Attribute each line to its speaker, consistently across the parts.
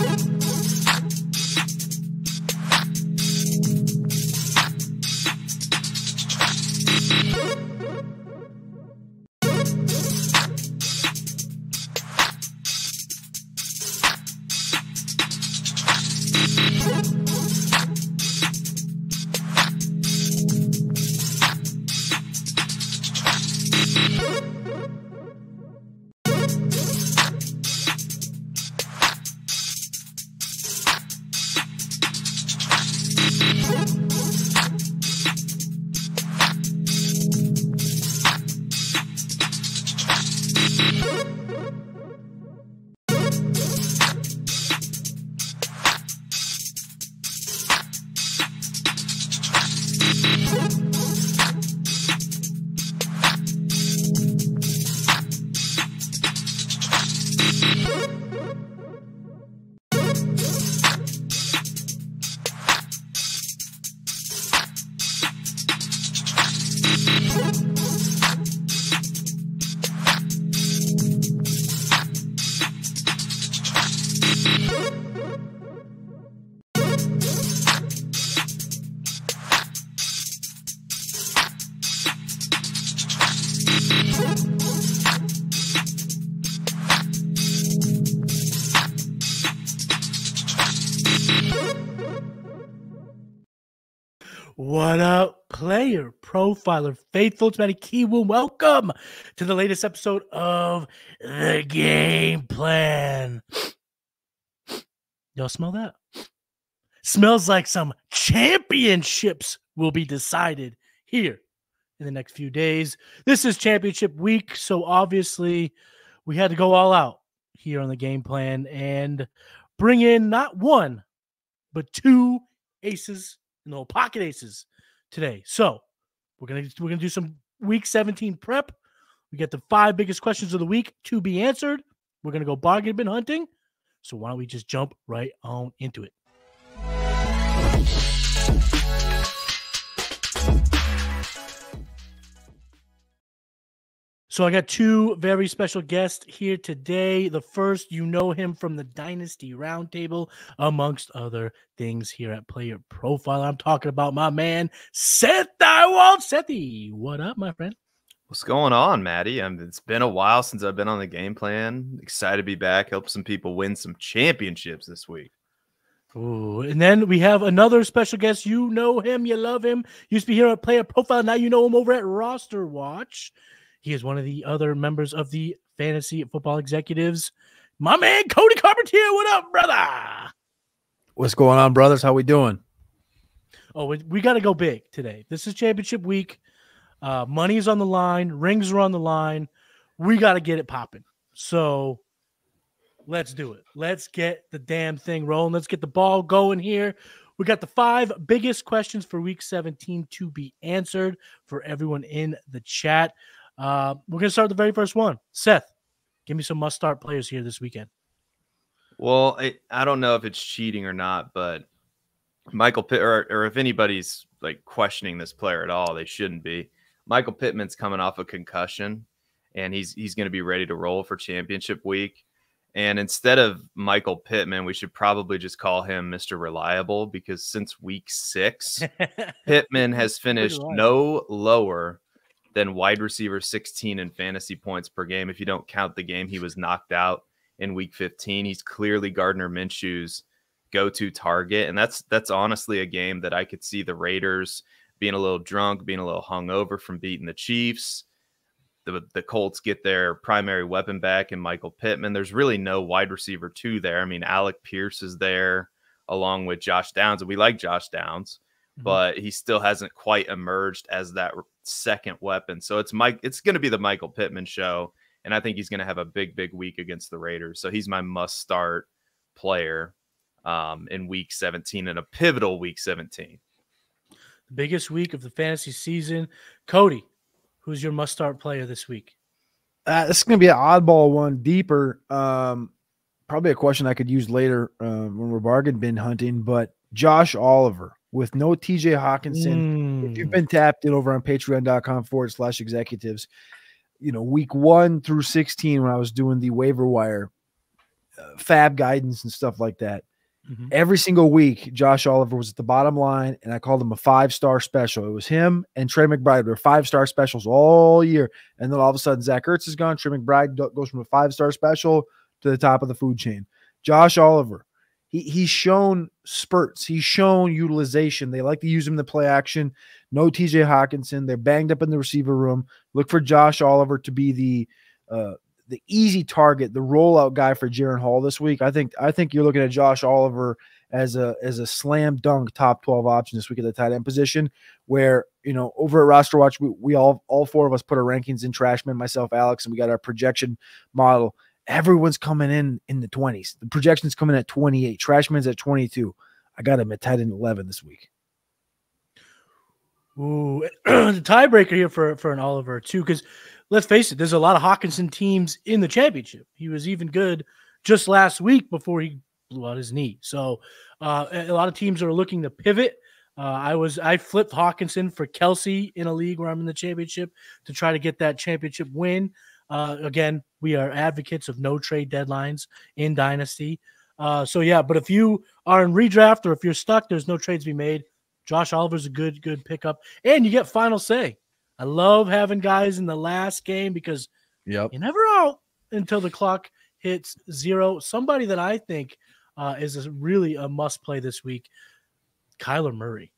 Speaker 1: Up, player profiler faithful? Matty Kiwoom. Welcome to the latest episode of the game plan. Y'all smell that? Smells like some championships will be decided here in the next few days. This is championship week, so obviously we had to go all out here on the game plan and bring in not one, but two aces and little pocket aces today. So we're gonna we're gonna do some week 17 prep. We get the five biggest questions of the week to be answered. We're gonna go bargain bin hunting. So why don't we just jump right on into it? So I got two very special guests here today. The first, you know him from the Dynasty Roundtable, amongst other things here at Player Profile. I'm talking about my man Seth Diewold. Sethy, what up, my friend?
Speaker 2: What's going on, Matty? Um, it's been a while since I've been on the game plan. Excited to be back, help some people win some championships this week.
Speaker 1: Ooh, and then we have another special guest. You know him, you love him. Used to be here at Player Profile. Now you know him over at Roster Watch. He is one of the other members of the fantasy football executives. My man Cody Carpentier, what up, brother?
Speaker 3: What's going on, brothers? How we doing?
Speaker 1: Oh, we, we got to go big today. This is championship week. Uh, money is on the line. Rings are on the line. We got to get it popping. So let's do it. Let's get the damn thing rolling. Let's get the ball going here. We got the five biggest questions for week 17 to be answered for everyone in the chat. Uh, we're going to start the very first one. Seth, give me some must start players here this weekend.
Speaker 2: Well, I, I don't know if it's cheating or not, but Michael Pitt, or, or if anybody's like questioning this player at all, they shouldn't be. Michael Pittman's coming off a concussion, and he's he's going to be ready to roll for championship week. And instead of Michael Pittman, we should probably just call him Mr. Reliable because since week six, Pittman has finished no lower than wide receiver 16 in fantasy points per game. If you don't count the game he was knocked out in week 15, he's clearly Gardner Minshew's go-to target. And that's that's honestly a game that I could see the Raiders being a little drunk, being a little hungover from beating the Chiefs. The, the Colts get their primary weapon back in Michael Pittman. There's really no wide receiver two there. I mean, Alec Pierce is there along with Josh Downs, and we like Josh Downs, mm-hmm. but he still hasn't quite emerged as that second weapon. So it's Mike. It's going to be the Michael Pittman show, and I think he's going to have a big, big week against the Raiders. So he's my must-start player um, in Week 17 and a pivotal Week 17.
Speaker 1: The biggest week of the fantasy season. Cody, who's your must-start player this week?
Speaker 3: Uh, this is going to be an oddball one, deeper. Um, probably a question I could use later uh, when we're bargain bin hunting. But Josh Oliver with no TJ Hockenson. Mm. If you've mm. been tapped in over on patreon.com forward slash executives, you know, week one through 16, when I was doing the waiver wire, uh, fab guidance and stuff like that.
Speaker 1: Mhm.
Speaker 3: Every single week, Josh Oliver was at the bottom line, and I called him a five star special. It was him and Trey McBride were five star specials all year. And then all of a sudden, Zach Ertz is gone. Trey McBride goes from a five star special to the top of the food chain. Josh Oliver, he, he's shown spurts, he's shown utilization. They like to use him in the play action. No TJ Hockenson. They're banged up in the receiver room. Look for Josh Oliver to be the uh, the easy target, the rollout guy for Jaren Hall this week. I think I think you're looking at Josh Oliver as a as a slam dunk top 12 option this week at the tight end position. Where you know over at Roster Watch, we, we all all four of us put our rankings in Trashman, myself, Alex, and we got our projection model. Everyone's coming in in the 20s. The projection's coming at 28. Trashman's at 22. I got him at tight end 11 this week.
Speaker 1: Ooh, the tiebreaker here for for an Oliver too, because let's face it, there's a lot of Hockenson teams in the championship. He was even good just last week before he blew out his knee. So uh, a a lot of teams are looking to pivot. Uh, I was I flipped Hockenson for Kelce in a league where I'm in the championship to try to get that championship win. Uh, again, we are advocates of no trade deadlines in Dynasty. Uh, so yeah, but if you are in redraft or if you're stuck, there's no trades to be made. Josh Oliver's a good, good pickup, and you get final say. I love having guys in the last game because
Speaker 3: Yep.
Speaker 1: you're never out until the clock hits zero. Somebody that I think uh, is a, really a must play this week, Kyler Murray.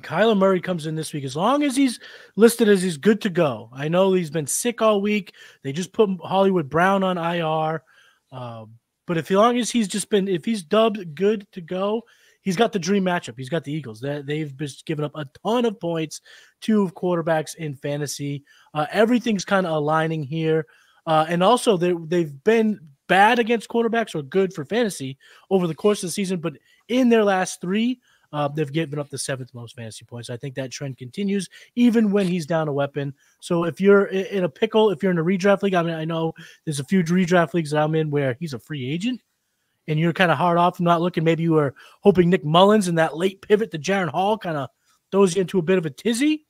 Speaker 1: Kyler Murray comes in this week as long as he's listed as he's good to go. I know he's been sick all week. They just put Hollywood Brown on IR. Uh, but if as long as he's just been, if he's dubbed good to go, he's got the dream matchup. He's got the Eagles. They've just given up a ton of points to quarterbacks in fantasy. Uh, everything's kind of aligning here, uh, and also they they've been bad against quarterbacks or good for fantasy over the course of the season. But in their last three, uh, they've given up the seventh most fantasy points. I think that trend continues even when he's down a weapon. So if you're in a pickle, if you're in a redraft league, I mean, I know there's a few redraft leagues that I'm in where he's a free agent and you're kind of hard off not looking. Maybe you were hoping Nick Mullens and that late pivot to Jaren Hall kind of throws you into a bit of a tizzy.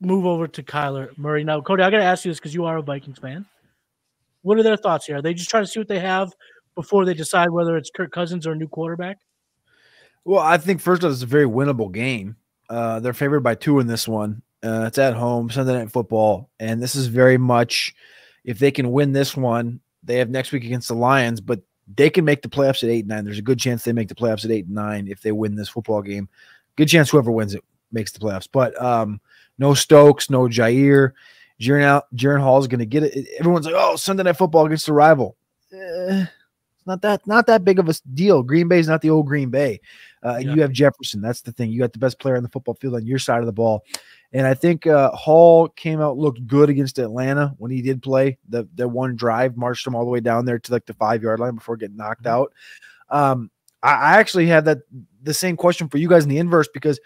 Speaker 1: Move over to Kyler Murray. Now, Cody, I got to ask you this because you are a Vikings fan. What are their thoughts here? Are they just trying to see what they have before they decide whether it's Kirk Cousins or a new quarterback?
Speaker 3: Well, I think first off, it's a very winnable game. Uh, they're favored by two in this one. Uh, it's at home, Sunday night football, and this is very much if they can win this one, they have next week against the Lions, but they can make the playoffs at eight and nine. There's a good chance they make the playoffs at eight and nine if they win this football game. Good chance whoever wins it makes the playoffs. But um, no Stokes, no Jair. Jaren Hall is going to get it. Everyone's like, "Oh, Sunday night football against the rival." Eh, it's not that not that big of a deal. Green Bay is not the old Green Bay. Uh, and
Speaker 1: Yeah.
Speaker 3: you have Jefferson. That's the thing. You got the best player on the football field on your side of the ball. And I think uh, Hall came out looked good against Atlanta when he did play. The the one drive marched him all the way down there to like the five yard line before getting knocked
Speaker 1: Mhm.
Speaker 3: out. Um, I, I actually had that the same question for you guys in the inverse because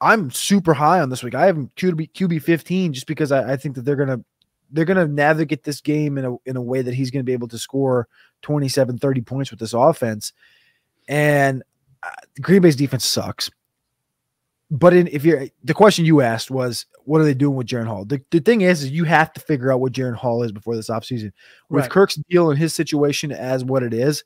Speaker 3: I'm super high on this week. I have him QB QB 15 just because I, I think that they're gonna they're gonna navigate this game in a in a way that he's gonna be able to score 27, 30 points with this offense. And uh, Green Bay's defense sucks. But in, if you're the question you asked was, what are they doing with Jaren Hall? The, the thing is, is you have to figure out what Jaren Hall is before this offseason. With
Speaker 1: Right.
Speaker 3: Kirk's deal and his situation as what it is,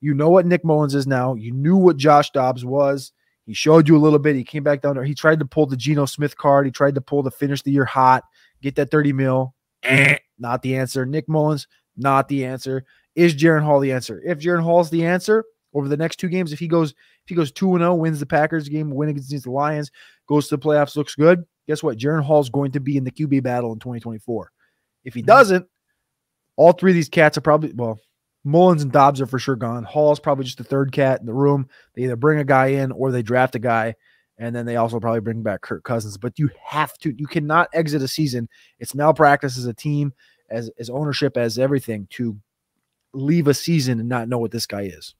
Speaker 3: you know what Nick Mullens is now. You knew what Josh Dobbs was. He showed you a little bit. He came back down there. He tried to pull the Geno Smith card. He tried to pull the finish the year hot, get that 30 mil. Eh, not the answer. Nick Mullens, not the answer. Is Jaren Hall the answer? If Jaren Hall's the answer over the next two games, if he goes, if he goes 2 and 0, wins the Packers game, win against the Lions, goes to the playoffs, looks good. Guess what? Jaren Hall's going to be in the QB battle in 2024. If he
Speaker 1: Mhm.
Speaker 3: doesn't, all three of these cats are probably well, Mullens and Dobbs are for sure gone. Hall's probably just the third cat in the room. They either bring a guy in or they draft a guy, and then they also probably bring back Kirk Cousins. But you have to, you cannot exit a season. It's malpractice as a team, as as ownership, as everything to leave a season and not know what this guy is.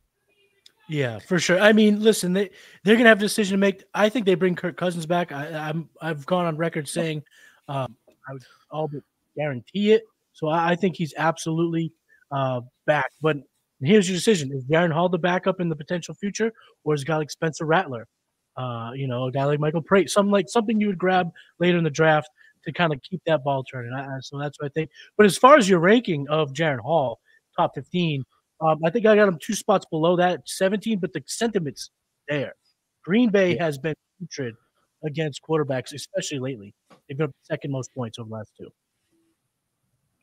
Speaker 1: Yeah, for sure. I mean, listen, they they're gonna have a decision to make. I think they bring Kirk Cousins back. I, I'm I've gone on record saying um, I would all but guarantee it. So I, I think he's absolutely uh, back. But here's your decision: is Jaren Hall the backup in the potential future, or is a guy like Spencer Rattler, uh, you know, a guy like Michael Pratt, something like something you would grab later in the draft to kind of keep that ball turning. I, so that's what I think. But as far as your ranking of Jaren Hall, top 15, um, I think I got him two spots below that, 17, but the sentiment's there. Green Bay yeah. has been putrid against quarterbacks, especially lately. They've been second most points over the last two.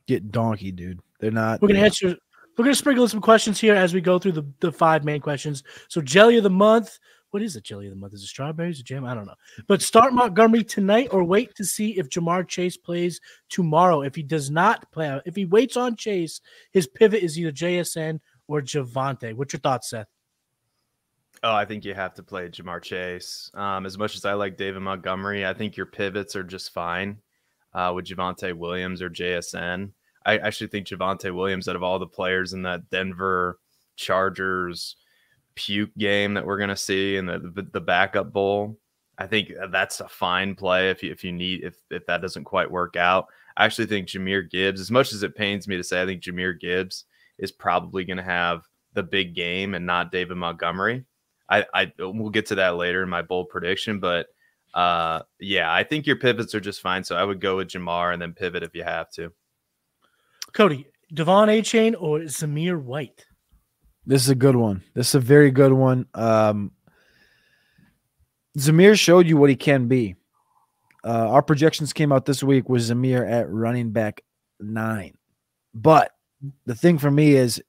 Speaker 3: Get donkey, dude. They're not.
Speaker 1: We're gonna answer. We're gonna sprinkle some questions here as we go through the, the five main questions. So jelly of the month. What is it? Jelly of the month? Is it strawberries or jam? I don't know. But start Montgomery tonight or wait to see if Ja'Marr Chase plays tomorrow. If he does not play, if he waits on Chase, his pivot is either JSN or Javonte. What's your thoughts, Seth?
Speaker 2: Oh, I think you have to play Ja'Marr Chase. Um, as much as I like David Montgomery, I think your pivots are just fine uh, with Javonte Williams or JSN. I actually think Javonte Williams, out of all the players in that Denver Chargers puke game that we're going to see in the, the, backup bowl, I think that's a fine play if you if you need if if that doesn't quite work out. I actually think Jahmyr Gibbs, as much as it pains me to say, I think Jahmyr Gibbs is probably going to have the big game and not David Montgomery. I, I we'll get to that later in my bold prediction, but uh, yeah, I think your pivots are just fine. So I would go with Ja'Marr and then pivot if you have to.
Speaker 1: Cody, De'Von Achane or Zamir White?
Speaker 3: This is a good one. This is a very good one. Um, Zamir showed you what he can be. Uh, our projections came out this week with Zamir at running back nine. But the thing for me is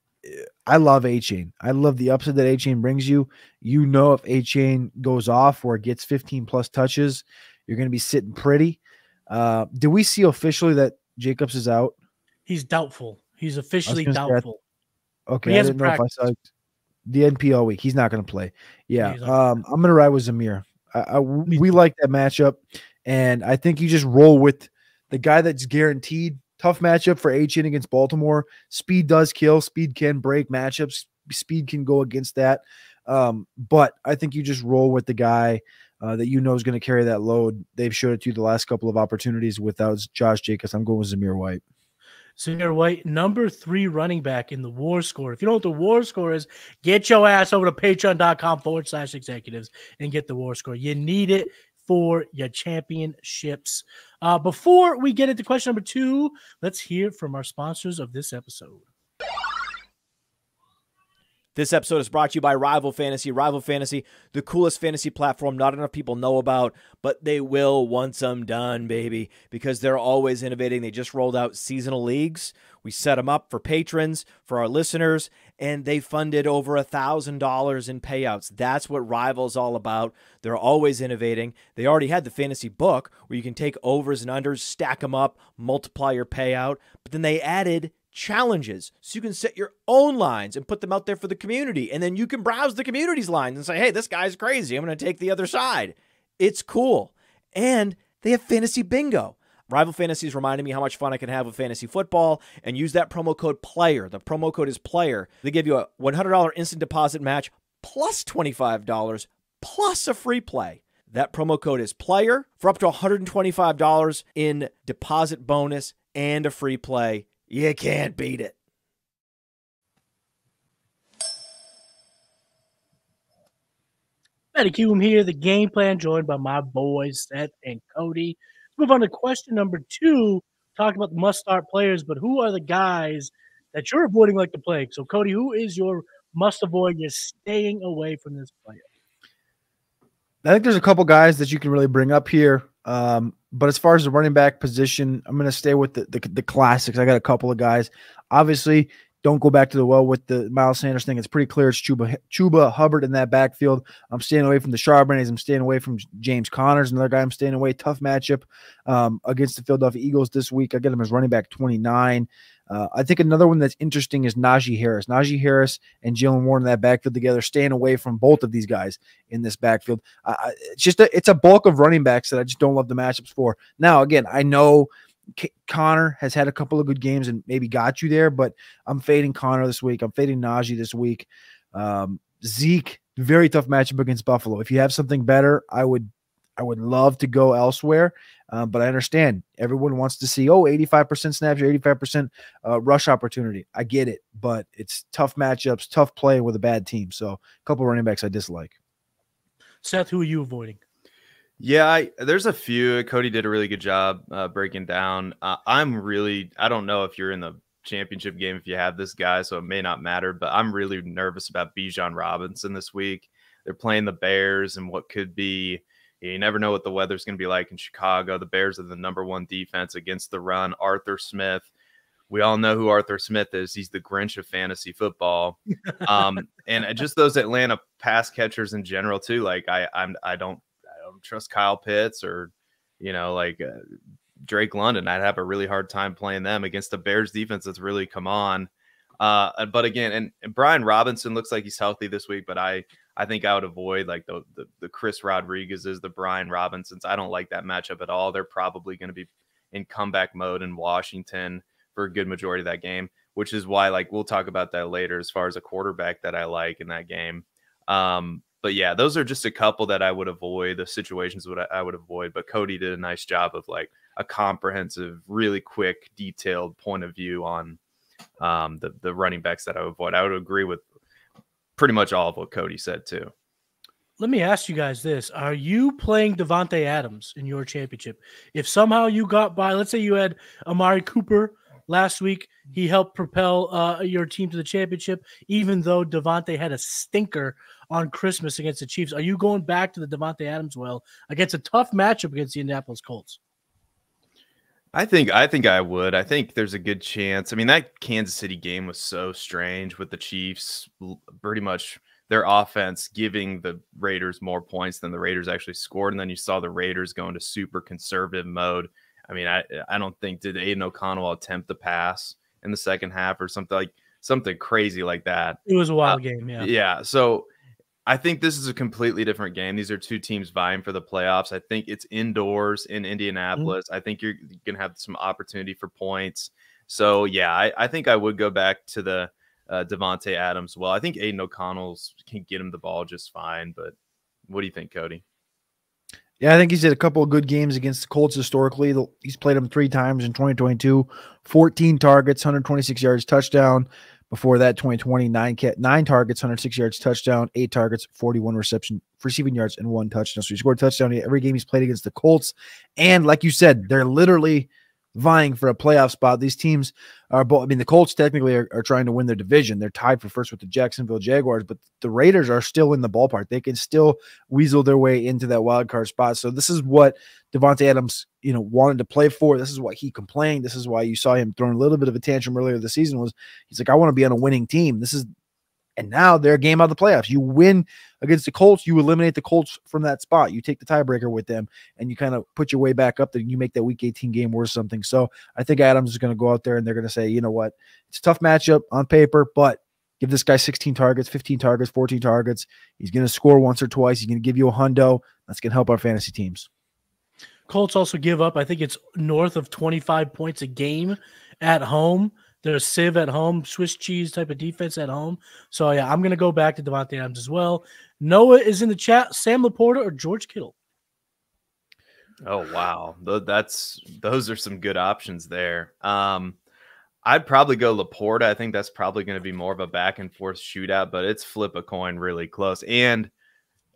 Speaker 3: I love Achane. I love the upside that Achane brings you. You know, if Achane goes off or gets 15 plus touches, you're going to be sitting pretty. Uh, do we see officially that Jacobs is out?
Speaker 1: He's doubtful. He's officially doubtful.
Speaker 3: Okay, I didn't know if I saw the NPL week. He's not going to play. Yeah, um, I'm going to ride with Zamir. I, I, we like that matchup, and I think you just roll with the guy that's guaranteed Tough matchup for Achane against Baltimore. Speed does kill. Speed can break matchups. Speed can go against that. Um, but I think you just roll with the guy uh, that you know is going to carry that load. They've showed it to you the last couple of opportunities without Josh Jacobs. I'm going with Zamir White.
Speaker 1: Zamir White, number three running back in the war score. If you don't know what the war score is, get your ass over to patreon.com forward slash executives and get the war score. You need it for your championships. Uh, before we get into question number two, let's hear from our sponsors of this episode.
Speaker 4: This episode is brought to you by Rival Fantasy. Rival Fantasy, the coolest fantasy platform not enough people know about, but they will once I'm done, baby, because they're always innovating. They just rolled out seasonal leagues. We set them up for patrons, for our listeners, and they funded over a $1,000 in payouts. That's what Rival's all about. They're always innovating. They already had the fantasy book where you can take overs and unders, stack them up, multiply your payout, but then they added challenges so you can set your own lines and put them out there for the community. And then you can browse the community's lines and say, hey, this guy's crazy. I'm going to take the other side. It's cool. And they have fantasy bingo. Rival Fantasies reminded me how much fun I can have with fantasy football and use that promo code PLAYER. The promo code is PLAYER. They give you a $100 instant deposit match plus $25 plus a free play. That promo code is PLAYER for up to $125 in deposit bonus and a free play. You can't beat it.
Speaker 1: Betty Cube here, the game plan, joined by my boys Seth and Cody. Let's move on to question number two. Talking about the must start players, but who are the guys that you're avoiding like the plague? So, Cody, who is your must avoid? You're staying away from this player.
Speaker 3: I think there's a couple guys that you can really bring up here. Um, but as far as the running back position, I'm going to stay with the, the, the classics. I got a couple of guys. Obviously, don't go back to the well with the Miles Sanders thing. It's pretty clear it's Chuba Chuba Hubbard in that backfield. I'm staying away from the Charbonnets. I'm staying away from James Conners, another guy I'm staying away. Tough matchup um, against the Philadelphia Eagles this week. I get him as running back 29. Uh, I think another one that's interesting is Najee Harris. Najee Harris and Jaylen Warren in that backfield together, staying away from both of these guys in this backfield. Uh, it's just a, it's a bulk of running backs that I just don't love the matchups for. Now, again, I know Conner has had a couple of good games and maybe got you there, but I'm fading Conner this week. I'm fading Najee this week. Um, Zeke, very tough matchup against Buffalo. If you have something better, I would I would love to go elsewhere. Um, but I understand everyone wants to see, oh, 85% snaps or 85% uh, rush opportunity. I get it, but it's tough matchups, tough play with a bad team. So a couple running backs I dislike.
Speaker 1: Seth, who are you avoiding?
Speaker 2: Yeah, I, there's a few. Cody did a really good job uh, breaking down. Uh, I'm really, I don't know if you're in the championship game if you have this guy, so it may not matter. But I'm really nervous about Bijan Robinson this week. They're playing the Bears and what could be. You never know what the weather's going to be like in Chicago. The Bears are the number one defense against the run. Arthur Smith, we all know who Arthur Smith is. He's the Grinch of fantasy football. Um, and just those Atlanta pass catchers in general too. Like I, I'm, I don't, I don't trust Kyle Pitts or, you know, like uh, Drake London. I'd have a really hard time playing them against the Bears defense that's really come on. Uh, but again, and, and Brian Robinson looks like he's healthy this week, but I, I think I would avoid like the the, the Chris Rodriguez's, the Brian Robinsons. I don't like that matchup at all. They're probably going to be in comeback mode in Washington for a good majority of that game, which is why like we'll talk about that later as far as a quarterback that I like in that game. Um, but yeah, those are just a couple that I would avoid. The situations would I would avoid. But Cody did a nice job of like a comprehensive, really quick, detailed point of view on um, the the running backs that I would avoid. I would agree with pretty much all of what Cody said too.
Speaker 1: Let me ask you guys this: Are you playing Davante Adams in your championship? If somehow you got by, let's say you had Amari Cooper last week, he helped propel uh, your team to the championship, even though Davante had a stinker on Christmas against the Chiefs. Are you going back to the Davante Adams well against a tough matchup against the Indianapolis Colts?
Speaker 2: I think I think I would. I think there's a good chance. I mean, that Kansas City game was so strange with the Chiefs pretty much their offense giving the Raiders more points than the Raiders actually scored. And then you saw the Raiders go into super conservative mode. I mean, I I don't think did Aidan O'Connell attempt the pass in the second half or something like something crazy like that.
Speaker 1: It was a wild uh, game, yeah.
Speaker 2: Yeah. So I think this is a completely different game. These are two teams vying for the playoffs. I think it's indoors in mm-hmm. Indianapolis. Mm-hmm. I think you're going to have some opportunity for points. So, yeah, I, I, think I would go back to the uh, Davante Adams. Well, I think Aidan O'Connell's can get him the ball just fine. But what do you think, Cody?
Speaker 3: Yeah, I think he's had a couple of good games against the Colts historically. He's played them three times in 2022, 14 targets, 126 yards, touchdown. Before that, 2020, nine, nine targets, 106 yards, touchdown, eight targets, 41 reception, receiving yards, and one touchdown. So he scored a touchdown every game he's played against the Colts. And like you said, they're literally – vying for a playoff spot. These teams are both, I mean, the Colts technically are, are, trying to win their division. They're tied for first with the Jacksonville Jaguars, but the Raiders are still in the ballpark. They can still weasel their way into that wild card spot. So this is what Davante Adams, you know, wanted to play for. This is what he complained. This is why you saw him throwing a little bit of a tantrum earlier this season was he's like, I want to be on a winning team. This is and now they're a game out of the playoffs. You win against the Colts, you eliminate the Colts from that spot. You take the tiebreaker with them, and you kind of put your way back up there. And you make that Week 18 game worth something. So I think Adams is going to go out there and they're going to say, you know what, it's a tough matchup on paper, but give this guy 16 targets, 15 targets, 14 targets. He's going to score once or twice. He's going to give you a hundo. That's going to help our fantasy teams.
Speaker 1: Colts also give up, I think it's north of 25 points a game at home. They're sieve at home, Swiss cheese type of defense at home. So yeah, I'm gonna go back to Davante Adams as well. Noah is in the chat. Sam LaPorta or George Kittle?
Speaker 2: Oh wow, that's those are some good options there. Um, I'd probably go LaPorta. I think that's probably going to be more of a back and forth shootout, but it's flip a coin really close. And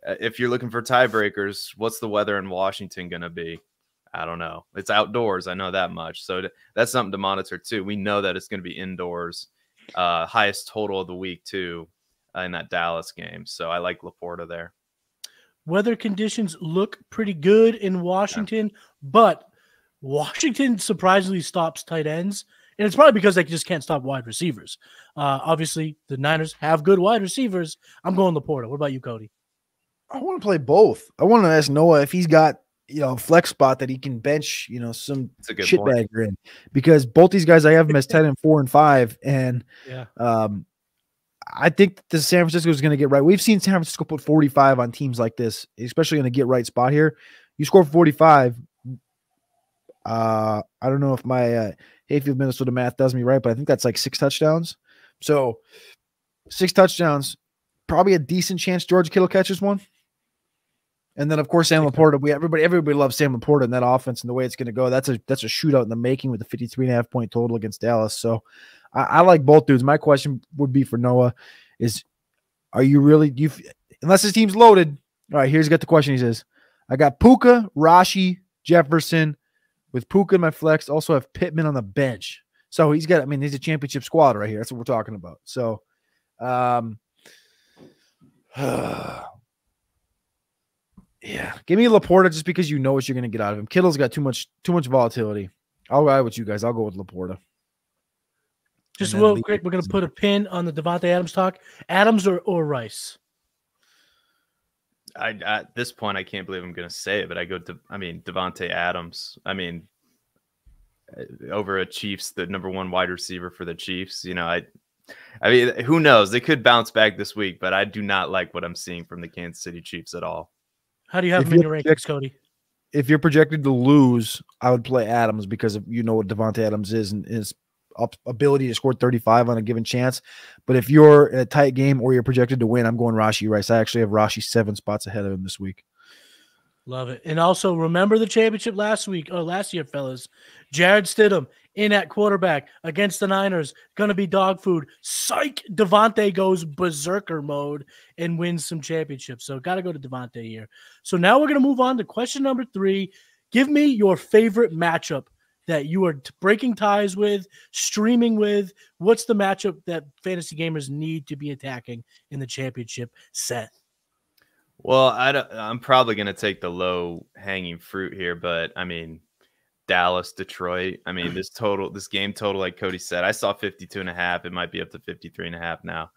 Speaker 2: uh, if you're looking for tiebreakers, what's the weather in Washington going to be? I don't know. It's outdoors. I know that much. So that's something to monitor too. We know that it's going to be indoors. Uh, highest total of the week too uh, in that Dallas game. So I like LaPorta there.
Speaker 1: Weather conditions look pretty good in Washington, yeah. but Washington surprisingly stops tight ends. And it's probably because they just can't stop wide receivers. Uh, obviously, the Niners have good wide receivers. I'm going LaPorta. What about you, Cody?
Speaker 3: I want to play both. I want to ask Noah if he's got you know flex spot that he can bench you know some shitbagger in because both these guys I have him as ten and four and five and
Speaker 1: yeah
Speaker 3: um I think the San Francisco is going to get right. We've seen San Francisco put 45 on teams like this, especially in a get right spot here. You score 45. Uh, I don't know if my uh, Hayfield, Minnesota math does me right, but I think that's like six touchdowns. So six touchdowns, probably a decent chance George Kittle catches one. And then of course Sam LaPorta. We everybody everybody loves Sam LaPorta and that offense and the way it's going to go. That's a that's a shootout in the making with the 53 and a half point total against Dallas. So I, I like both dudes. My question would be for Noah is are you really do you unless his team's loaded? All right, here's got the question. He says, I got Puka, Rashee, Jefferson with Puka in my flex. Also have Pittman on the bench. So he's got, I mean, he's a championship squad right here. That's what we're talking about. So, um, yeah, give me Laporta just because you know what you're going to get out of him. Kittle's got too much, too much volatility. I'll ride with you guys. I'll go with Laporta.
Speaker 1: Just
Speaker 3: And
Speaker 1: real quick, we're gonna put a pin on the Davante Adams talk. Adams or, or Rice?
Speaker 2: I at this point I can't believe I'm going to say it, but I go to I mean Davante Adams. I mean uh, over a Chiefs, the number one wide receiver for the Chiefs. You know, I I mean, who knows? They could bounce back this week, but I do not like what I'm seeing from the Kansas City Chiefs at all.
Speaker 1: How do you have
Speaker 3: If
Speaker 1: him in your rankings, Cody?
Speaker 3: If you're projected to lose, I would play Adams because of, you know what Davante Adams is and his ability to score 35 on a given chance. But if you're in a tight game or you're projected to win, I'm going Rashee Rice. I actually have Rashee seven spots ahead of him this week.
Speaker 1: Love it. And also remember the championship last week or last year, fellas. Jarrett Stidham in at quarterback against the Niners, gonna be dog food. Psych. Davante goes berserker mode and wins some championships. So gotta go to Davante here. So now we're gonna move on to question number three. Give me your favorite matchup that you are breaking ties with, streaming with. What's the matchup that fantasy gamers need to be attacking in the championship? set?
Speaker 2: Well, I don't, I'm probably going to take the low hanging fruit here, but I mean, Dallas, Detroit. I mean, this total, this game total, like Cody said, I saw 52 and a half. It might be up to 53 and a half now.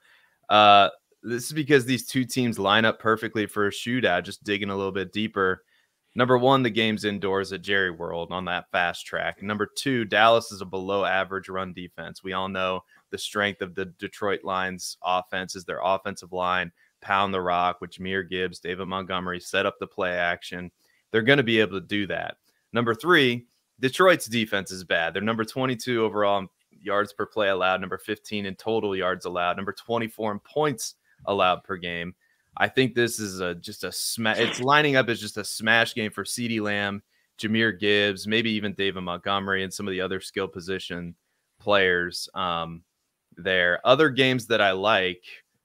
Speaker 2: Uh, this is because these two teams line up perfectly for a shootout. Just digging a little bit deeper. Number one, the game's indoors at Jerry World on that fast track. Number two, Dallas is a below average run defense. We all know the strength of the Detroit Lions offense is their offensive line pound the rock, which Mir Gibbs, David Montgomery set up the play action. They're going to be able to do that. Number three, Detroit's defense is bad. They're number 22 overall in yards per play allowed, number 15 in total yards allowed, number 24 in points allowed per game. I think this is a just a smash. It's lining up as just a smash game for CeeDee Lamb, Jahmyr Gibbs, maybe even David Montgomery and some of the other skill position players um, there. Other games that I like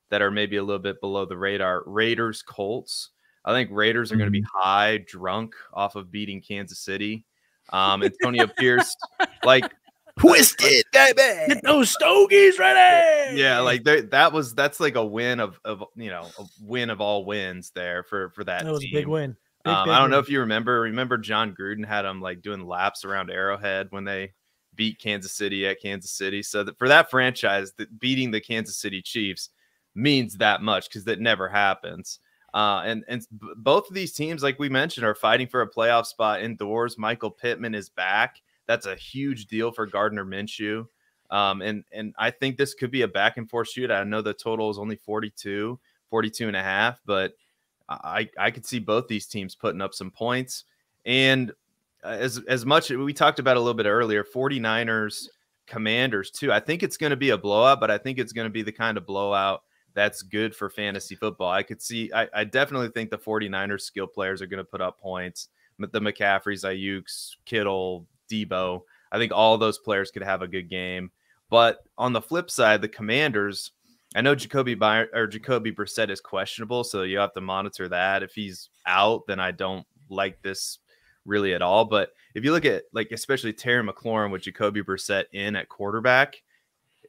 Speaker 2: that are maybe a little bit below the radar Raiders, Colts. I think Raiders are going to be high drunk off of beating Kansas City. Um, Antonio Pierce, like
Speaker 3: Twisted, baby.
Speaker 1: Get those stogies ready.
Speaker 2: yeah, like that was that's like a win of of you know a win of all wins there for for that.
Speaker 1: that was a big win. Big,
Speaker 2: Um,
Speaker 1: big
Speaker 2: I don't know if you remember. Remember Jon Gruden had them like doing laps around Arrowhead when they beat Kansas City at Kansas City. So that for that franchise, that beating the Kansas City Chiefs means that much because that never happens. Uh, and and both of these teams, like we mentioned, are fighting for a playoff spot indoors. Michael Pittman is back. That's a huge deal for Gardner Minshew. Um, and and I think this could be a back and forth shoot. I know the total is only 42, 42 and a half, but I I could see both these teams putting up some points. And uh, as as much we talked about a little bit earlier, 49ers commanders too. I think it's going to be a blowout, but I think it's going to be the kind of blowout that's good for fantasy football. I could see I, I definitely think the 49ers skill players are going to put up points. The McCaffreys, Aiyuk's, Kittle, Debo. I think all those players could have a good game. But on the flip side, the commanders, I know Jacoby By- or Jacoby Brissett is questionable, so you have to monitor that. If he's out, then I don't like this really at all. But if you look at like especially Terry McLaurin with Jacoby Brissett in at quarterback,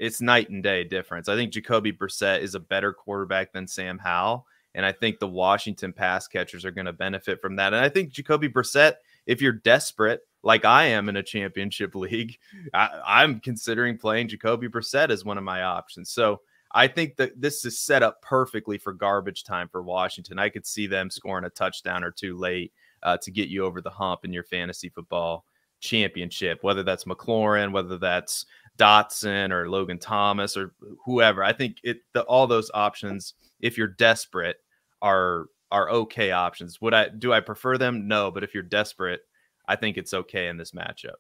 Speaker 2: it's night and day difference. I think Jacoby Brissett is a better quarterback than Sam Howell. And I think the Washington pass catchers are going to benefit from that. And I think Jacoby Brissett, if you're desperate, like I am in a championship league, I, am considering playing Jacoby Brissett as one of my options. So I think that this is set up perfectly for garbage time for Washington. I could see them scoring a touchdown or two late uh, to get you over the hump in your fantasy football championship, whether that's McLaurin, whether that's Dotson or Logan Thomas or whoever. I think it the, all those options, if you're desperate, are are okay options. Would I do I prefer them? No, but if you're desperate, I think it's okay in this matchup.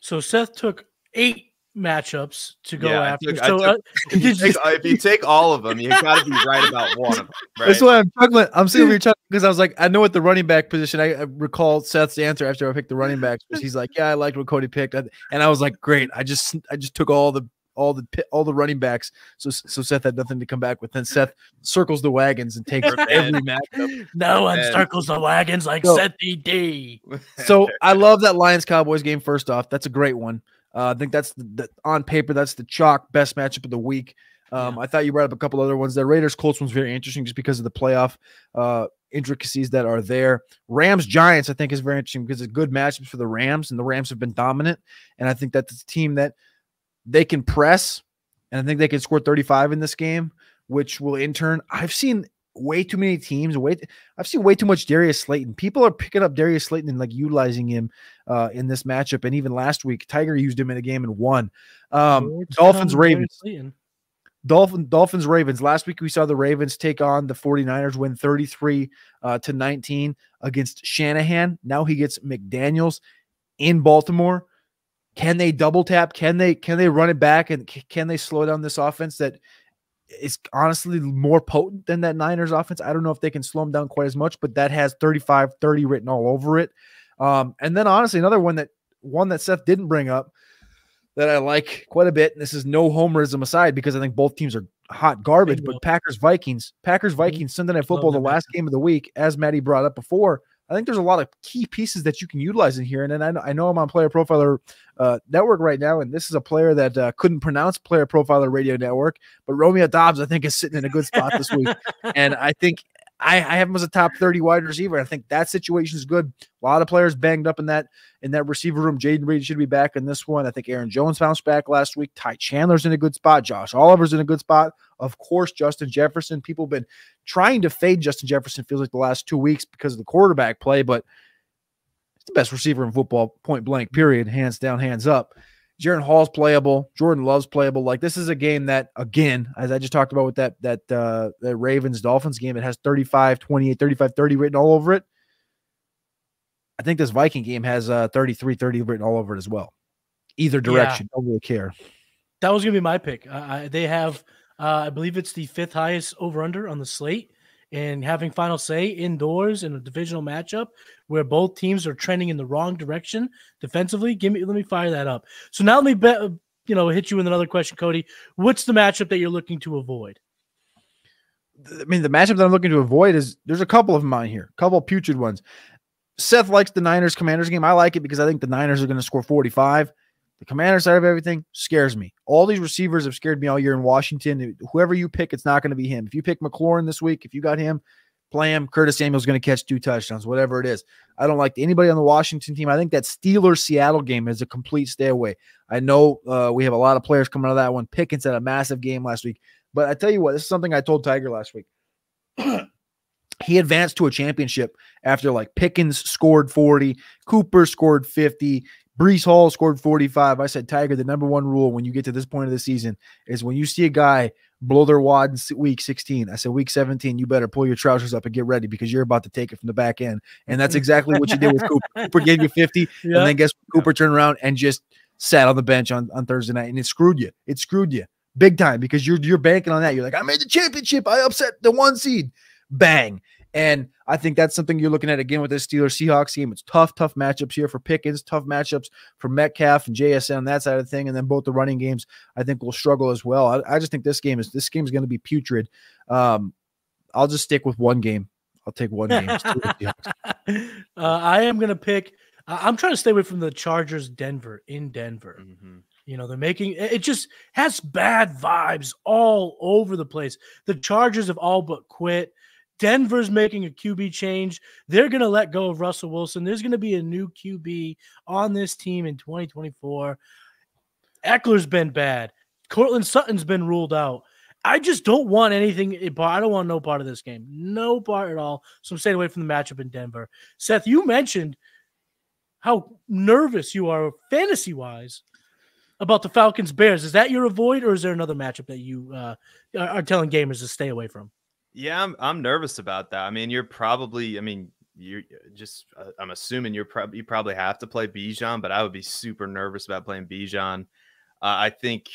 Speaker 1: So Seth took eight matchups to go
Speaker 2: Yeah,
Speaker 1: after.
Speaker 2: took-
Speaker 1: so
Speaker 2: took-
Speaker 1: uh,
Speaker 2: If you, take, if you take all of them, you got to be right about one of them. Right?
Speaker 3: That's why I'm chuckling. I'm sitting here chuckling because I was like, I know what the running back position. I, I recall Seth's answer after I picked the running backs. Was he's like, yeah, I liked what Cody picked, and I was like, great. I just I just took all the all the all the running backs. So so Seth had nothing to come back with. Then Seth circles the wagons and takes every matchup.
Speaker 1: No one
Speaker 2: And-
Speaker 1: circles the wagons like
Speaker 3: So-
Speaker 1: Seth D.
Speaker 3: So I love that Lions Cowboys game. First off, that's a great one. Uh, I think that's the, the on paper that's the chalk best matchup of the week. Um, I thought you brought up a couple other ones. The Raiders Colts one's very interesting just because of the playoff uh, intricacies that are there. Rams Giants I think is very interesting because it's good matchups for the Rams and the Rams have been dominant. And I think that's a team that they can press and I think they can score 35 in this game, which will in turn I've seen way too many teams. Way I've seen way too much Darius Slayton. People are picking up Darius Slayton and like utilizing him uh, in this matchup. And even last week, Tiger used him in a game and won. Um, Dolphins Ravens. Dolphin, Dolphins Ravens. Last week we saw the Ravens take on the 49ers, win 33 uh, to 19 against Shanahan. Now he gets McDaniels in Baltimore. Can they double tap? Can they can they run it back and can they slow down this offense that is honestly more potent than that Niners offense? I don't know if they can slow them down quite as much, but that has 35 30 written all over it. Um, and then honestly, another one that one that Seth didn't bring up that I like quite a bit. And this is no homerism aside because I think both teams are hot garbage. But Packers Vikings, Packers Vikings Sunday Night Football, the last game of the week, as Matty brought up before. I think there's a lot of key pieces that you can utilize in here. And then I know, I know I'm on Player Profiler uh, Network right now, and this is a player that uh, couldn't pronounce Player Profiler Radio Network, but Romeo Doubs I think is sitting in a good spot this week, and I think I, I have him as a top 30 wide receiver. I think that situation is good. A lot of players banged up in that in that receiver room. Jayden Reed should be back in this one. I think Aaron Jones bounced back last week. Ty Chandler's in a good spot. Josh Oliver's in a good spot. Of course, Justin Jefferson. People have been trying to fade Justin Jefferson, feels like the last two weeks because of the quarterback play, but it's the best receiver in football, point blank, period. Hands down, hands up. Jaren Hall's playable. Jordan Love's playable. Like this is a game that, again, as I just talked about with that that uh the Ravens Dolphins game, it has 35, 28, 35, 30 written all over it. I think this Viking game has uh 33, 30 written all over it as well. Either direction. Don't really care.
Speaker 1: That was gonna be my pick. Uh, they have, uh, I believe it's the fifth highest over under on the slate, and having final say indoors in a divisional matchup where both teams are trending in the wrong direction defensively. Give me, let me fire that up. So now let me bet, you know, hit you with another question, Cody. What's the matchup that you're looking to avoid?
Speaker 3: I mean, the matchup that I'm looking to avoid is there's a couple of them on here, a couple putrid ones. Seth likes the Niners Commanders game. I like it because I think the Niners are going to score 45. The Commander side of everything scares me. All these receivers have scared me all year in Washington. Whoever you pick, it's not going to be him. If you pick McLaurin this week, if you got him, play him. Curtis Samuel's going to catch two touchdowns, whatever it is. I don't like anybody on the Washington team. I think that Steelers Seattle game is a complete stay away. I know uh, we have a lot of players coming out of that one. Pickens had a massive game last week. But I tell you what, this is something I told Tiger last week. he advanced to a championship after like Pickens scored 40, Cooper scored 50, Breece Hall scored 45. I said, Tiger, the number one rule when you get to this point of the season is when you see a guy blow their wad in week 16. I said, week 17, you better pull your trousers up and get ready because you're about to take it from the back end. And that's exactly what you did with Cooper. Cooper gave you 50, and then guess what? Cooper turned around and just sat on the bench on, on Thursday night, and it screwed you. It screwed you big time because you're you're banking on that. You're like, I made the championship. I upset the one seed. Bang. And I think that's something you're looking at again with this Steelers Seahawks game. It's tough, tough matchups here for Pickens, tough matchups for Metcalf and JSN on that side of the thing. And then both the running games, I think, will struggle as well. I, I just think this game is this game is going to be putrid. Um, I'll just stick with one game. I'll take one game.
Speaker 1: Uh, I am gonna pick. I- I'm trying to stay away from the Chargers, Denver in Denver.
Speaker 2: Mhm.
Speaker 1: You know, they're making it it just has bad vibes all over the place. The Chargers have all but quit. Denver's making a QB change. They're going to let go of Russell Wilson. There's going to be a new QB on this team in 2024. Ekeler's been bad. Courtland Sutton's been ruled out. I just don't want anything. I don't want no part of this game. No part at all. So I'm staying away from the matchup in Denver. Seth, you mentioned how nervous you are fantasy wise about the Falcons Bears. Is that your avoid, or is there another matchup that you uh, are telling gamers to stay away from?
Speaker 2: Yeah, I'm I'm nervous about that. I mean, you're probably, I mean, you're just, uh, I'm assuming you're probably you probably have to play Bijan, but I would be super nervous about playing Bijan. Uh, I think,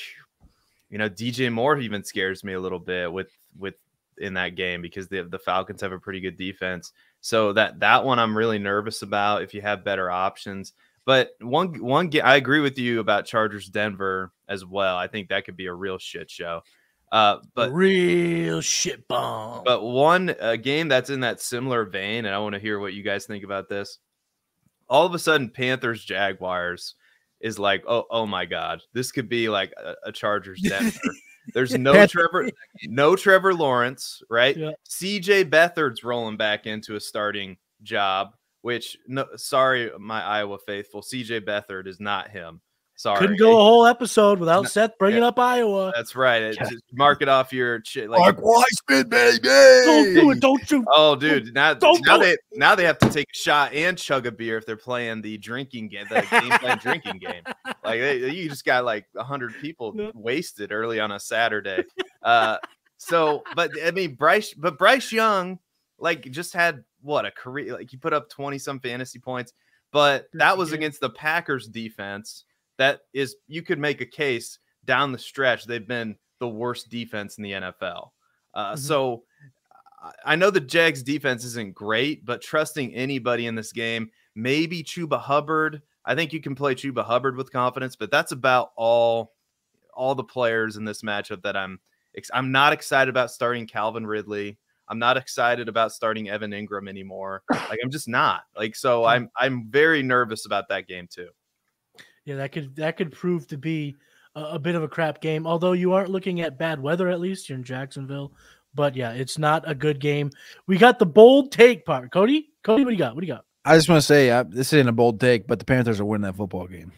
Speaker 2: you know, DJ Moore even scares me a little bit with with in that game because the the Falcons have a pretty good defense. So that that one I'm really nervous about. If you have better options, But one one I agree with you about Chargers Denver as well. I think that could be a real shit show. Uh, but
Speaker 1: real shit bomb.
Speaker 2: but one uh, game that's in that similar vein, and I want to hear what you guys think about this. All of a sudden, Panthers Jaguars is like, oh oh my god, this could be like a, a Chargers Denver. There's no Trevor, no Trevor Lawrence, right?
Speaker 1: Yeah.
Speaker 2: CJ Beathard's rolling back into a starting job, which no, sorry, my Iowa faithful, CJ Beathard is not him. Sorry,
Speaker 1: Couldn't go a whole episode without
Speaker 2: No,
Speaker 1: Seth bringing
Speaker 2: yeah.
Speaker 1: up Iowa.
Speaker 2: That's right. It,
Speaker 3: Yeah.
Speaker 2: just mark it off your shit. Like,
Speaker 3: Mark Weisman, baby.
Speaker 1: Don't do it. Don't you?
Speaker 2: oh, dude, now,
Speaker 1: Don't
Speaker 2: now
Speaker 1: do
Speaker 2: they now they have to take a shot and chug a beer if they're playing the drinking game, the game plan drinking game. Like they, you just got like hundred people
Speaker 1: Yeah.
Speaker 2: wasted early on a Saturday. Uh, so, but I mean, Bryce, but Bryce Young, like, just had what a career. Like, he put up twenty some fantasy points, but that was against the Packers defense. That is, you could make a case down the stretch. They've been the worst defense in the NFL. Uh,
Speaker 1: Mhm.
Speaker 2: So. I- I know the Jags defense isn't great, but trusting anybody in this game, maybe Chuba Hubbard. I think you can play Chuba Hubbard with confidence, but that's about all all the players in this matchup that I'm I'm not excited about starting Calvin Ridley. I'm not excited about starting Evan Engram anymore. Like I'm just not. Like so I'm I'm very nervous about that game too.
Speaker 1: Yeah, that could that could prove to be a, a bit of a crap game. Although you aren't looking at bad weather, at least you're in Jacksonville. But yeah, it's not a good game. We got the bold take part. Cody, Cody, what do you got? What do you got?
Speaker 3: I just want to say uh, this ain't a bold take, but the Panthers are winning that football game.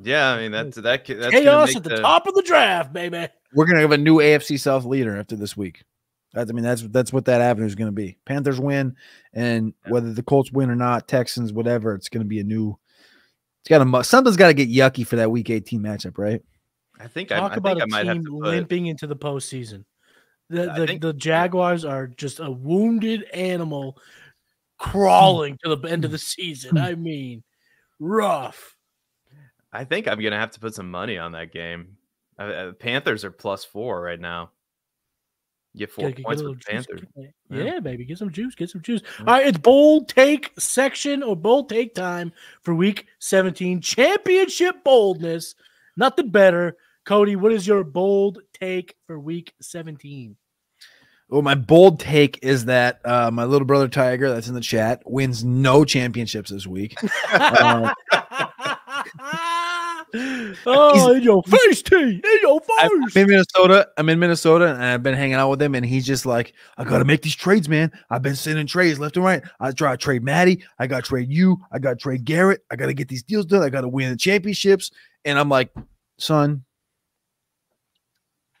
Speaker 2: Yeah, I mean that's that ca- that's gonna
Speaker 1: Chaos
Speaker 2: make
Speaker 1: at the, top of the draft, baby.
Speaker 3: We're gonna have a new AFC South leader after this week. I mean, that's that's what that avenue is going to be. Panthers win, and
Speaker 2: Yeah.
Speaker 3: whether the Colts win or not, Texans, whatever, it's going to be a new. It's got to something's got to get yucky for that Week 18 matchup, right?
Speaker 2: I think
Speaker 1: Talk
Speaker 2: I
Speaker 1: about
Speaker 2: think I
Speaker 1: a
Speaker 2: might have
Speaker 1: team
Speaker 2: to put,
Speaker 1: limping into the postseason. The the,
Speaker 2: think-
Speaker 1: the Jaguars are just a wounded animal crawling to the end of the season. I mean, rough.
Speaker 2: I think I'm gonna have to put some money on that game. Uh, uh, Panthers are plus four right now. You get four
Speaker 1: get- get
Speaker 2: points
Speaker 1: a
Speaker 2: with
Speaker 1: little
Speaker 2: Panthers. Yeah.
Speaker 1: Yeah. baby, get some juice, get some juice.
Speaker 2: Yeah.
Speaker 1: All right, it's bold take section or bold take time for week 17. Championship boldness, nothing better. Cody, what is your bold take for week 17?
Speaker 3: Well, my bold take is that uh, my little brother Tiger, that's in the chat, wins no championships this week. Uh,
Speaker 1: oh, in your face, T. In your
Speaker 3: I'm
Speaker 1: face.
Speaker 3: I'm in Minnesota. I'm in Minnesota, and I've been hanging out with him, and he's just like, "I gotta make these trades, man. I've been sending trades left and right. I try to trade Maddie. I got to trade you. I got to trade Garrett. I got to get these deals done. I got to win the championships." And I'm like, "Son,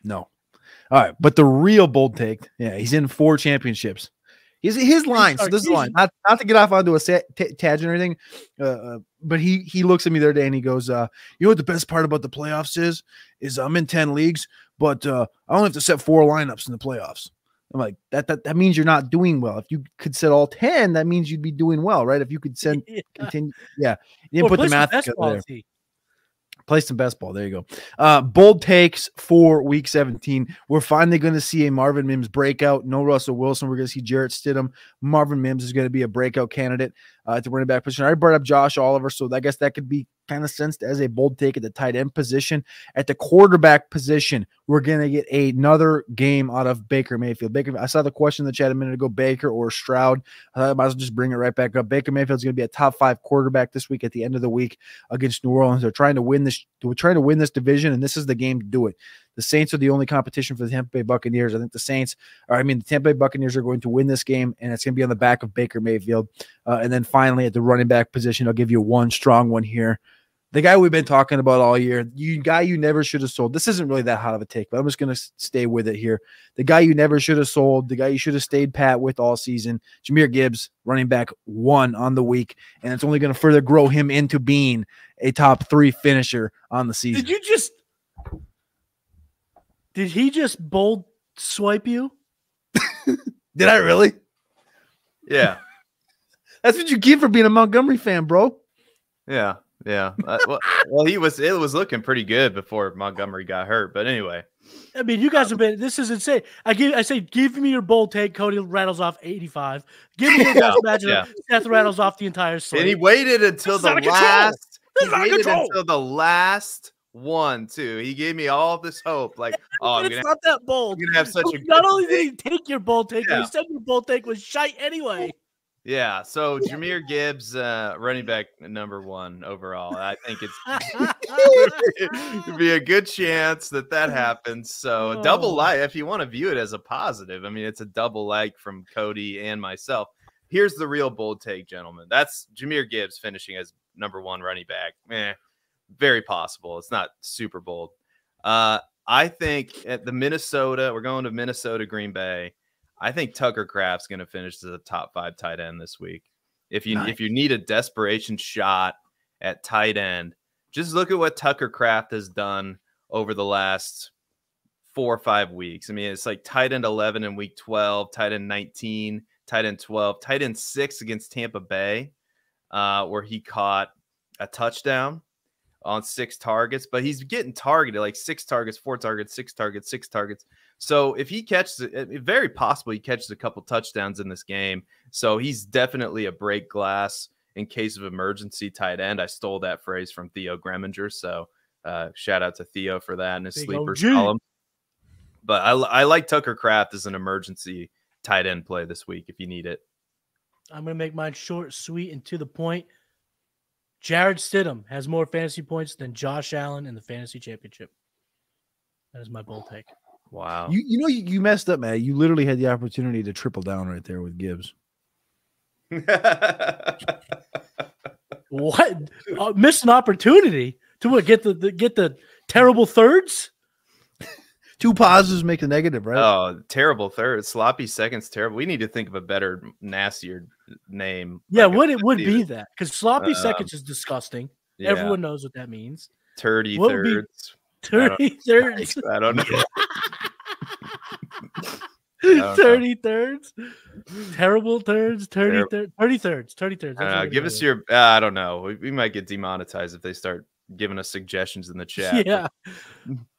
Speaker 3: no." All right, but the real bold take, yeah, he's in four championships. His his line. So this is line. Not not to get off onto a sa- t- tangent or anything, uh, uh, but he he looks at me the other day and he goes, uh, "You know what the best part about the playoffs is? Is I'm in ten leagues, but uh, I only have to set four lineups in the playoffs." I'm like, that that that means you're not doing well. If you could set all ten, that means you'd be doing well, right? If you could send
Speaker 1: Yeah.
Speaker 3: continue, yeah, you didn't
Speaker 1: Well,
Speaker 3: put the math together there. Play some best ball. There you go. Uh, bold takes for week 17. We're finally going to see a Marvin Mims breakout. No Russell Wilson. We're going to see Jarrett Stidham. Marvin Mims is going to be a breakout candidate uh, at the running back position. I brought up Josh Oliver, so I guess that could be kind of sensed as a bold take at the tight end position. At the quarterback position, we're going to get another game out of Baker Mayfield. Baker, I saw the question in the chat a minute ago Baker or Stroud. I might as well just bring it right back up. Baker Mayfield's going to be a top five quarterback this week at the end of the week against New Orleans. They're trying to win this. We're trying to win this division, and this is the game to do it. The Saints are the only competition for the Tampa Bay Buccaneers. I think the Saints, or I mean, the Tampa Bay Buccaneers are going to win this game, and it's going to be on the back of Baker Mayfield. Uh, and then finally, at the running back position, I'll give you one strong one here. The guy we've been talking about all year, you guy you never should have sold. This isn't really that hot of a take, but I'm just going to stay with it here. The guy you never should have sold, the guy you should have stayed pat with all season, Jahmyr Gibbs, running back one on the week, and it's only going to further grow him into being a top three finisher on the season.
Speaker 1: Did you just did he just bold swipe you?
Speaker 3: Did I really?
Speaker 2: Yeah,
Speaker 3: That's what you get for being a Montgomery fan, bro.
Speaker 2: yeah. Yeah. Uh, well, well, he was. It was looking pretty good before Montgomery got hurt. But anyway,
Speaker 1: I mean, you guys have been. This is insane. I give. I say, give me your bold take. Cody rattles off eighty-five. Give me your
Speaker 2: Yeah,
Speaker 1: best matchup.
Speaker 2: yeah.
Speaker 1: Seth rattles off the entire slate.
Speaker 2: and he waited until
Speaker 1: This
Speaker 2: the
Speaker 1: out of control.
Speaker 2: last. He
Speaker 1: is out of
Speaker 2: waited
Speaker 1: control.
Speaker 2: until the last one two. He gave me all this hope. Like, oh,
Speaker 1: it's
Speaker 2: gonna,
Speaker 1: not that bold.
Speaker 2: I'm gonna have such a.
Speaker 1: Not only did he take your bold take, but
Speaker 2: Yeah.
Speaker 1: he said your bold take was shite anyway.
Speaker 2: Yeah. So Jahmyr Gibbs, uh, running back number one overall. I think it's It'd be a good chance that that happens. So a double
Speaker 1: Oh.
Speaker 2: like, if you want to view it as a positive, I mean, it's a double like from Cody and myself. Here's the real bold take, gentlemen. That's Jahmyr Gibbs finishing as number one running back. Eh, very possible. It's not super bold. Uh, I think at the Minnesota, we're going to Minnesota, Green Bay. I think Tucker Kraft's going to finish as a top five tight end this week. If you if you need a desperation shot at tight end, just look at what Tucker Kraft has done over the last four or five weeks. I mean, it's like tight end 11 in week 12, tight end 19, tight end 12, tight end six against Tampa Bay, uh, where he caught a touchdown on six targets, but he's getting targeted like six targets, four targets, six targets, six targets. So if he catches it, very possible he catches a couple touchdowns in this game. So he's definitely a break glass in case of emergency tight end. I stole that phrase from Theo Greminger. So uh, shout out to Theo for that in his
Speaker 1: Big
Speaker 2: sleepers
Speaker 1: OG.
Speaker 2: column. But I, I like Tucker Kraft as an emergency tight end play this week if you need it.
Speaker 1: I'm gonna make mine short, sweet, and to the point. Jarrett Stidham has more fantasy points than Josh Allen in the fantasy championship. That is my bold take.
Speaker 2: Wow.
Speaker 3: You you know you, you messed up, man. You literally had the opportunity to triple down right there with Gibbs.
Speaker 1: What? Uh, missed an opportunity to what? Get the, the get the terrible thirds?
Speaker 3: Two positives make a negative, right?
Speaker 2: Oh, terrible third. Sloppy seconds, terrible. We need to think of a better, nastier name.
Speaker 1: Yeah,
Speaker 2: like a
Speaker 1: what it would be that because sloppy
Speaker 2: Um,
Speaker 1: seconds is disgusting.
Speaker 2: Yeah,
Speaker 1: Everyone knows what that means.
Speaker 2: turdy
Speaker 1: what would be-
Speaker 2: thirds. don't-
Speaker 1: thirds.
Speaker 2: I don't know. don't know.
Speaker 1: Thirty thirds. Terrible thirds. Thirty
Speaker 2: Terrible.
Speaker 1: thirds. Thirty thirds. Thirty thirds.
Speaker 2: I
Speaker 1: That's
Speaker 2: don't know.
Speaker 1: what we're
Speaker 2: Give us your. Uh, I don't know. We, we might get demonetized if they start giving us suggestions in the chat.
Speaker 1: Yeah.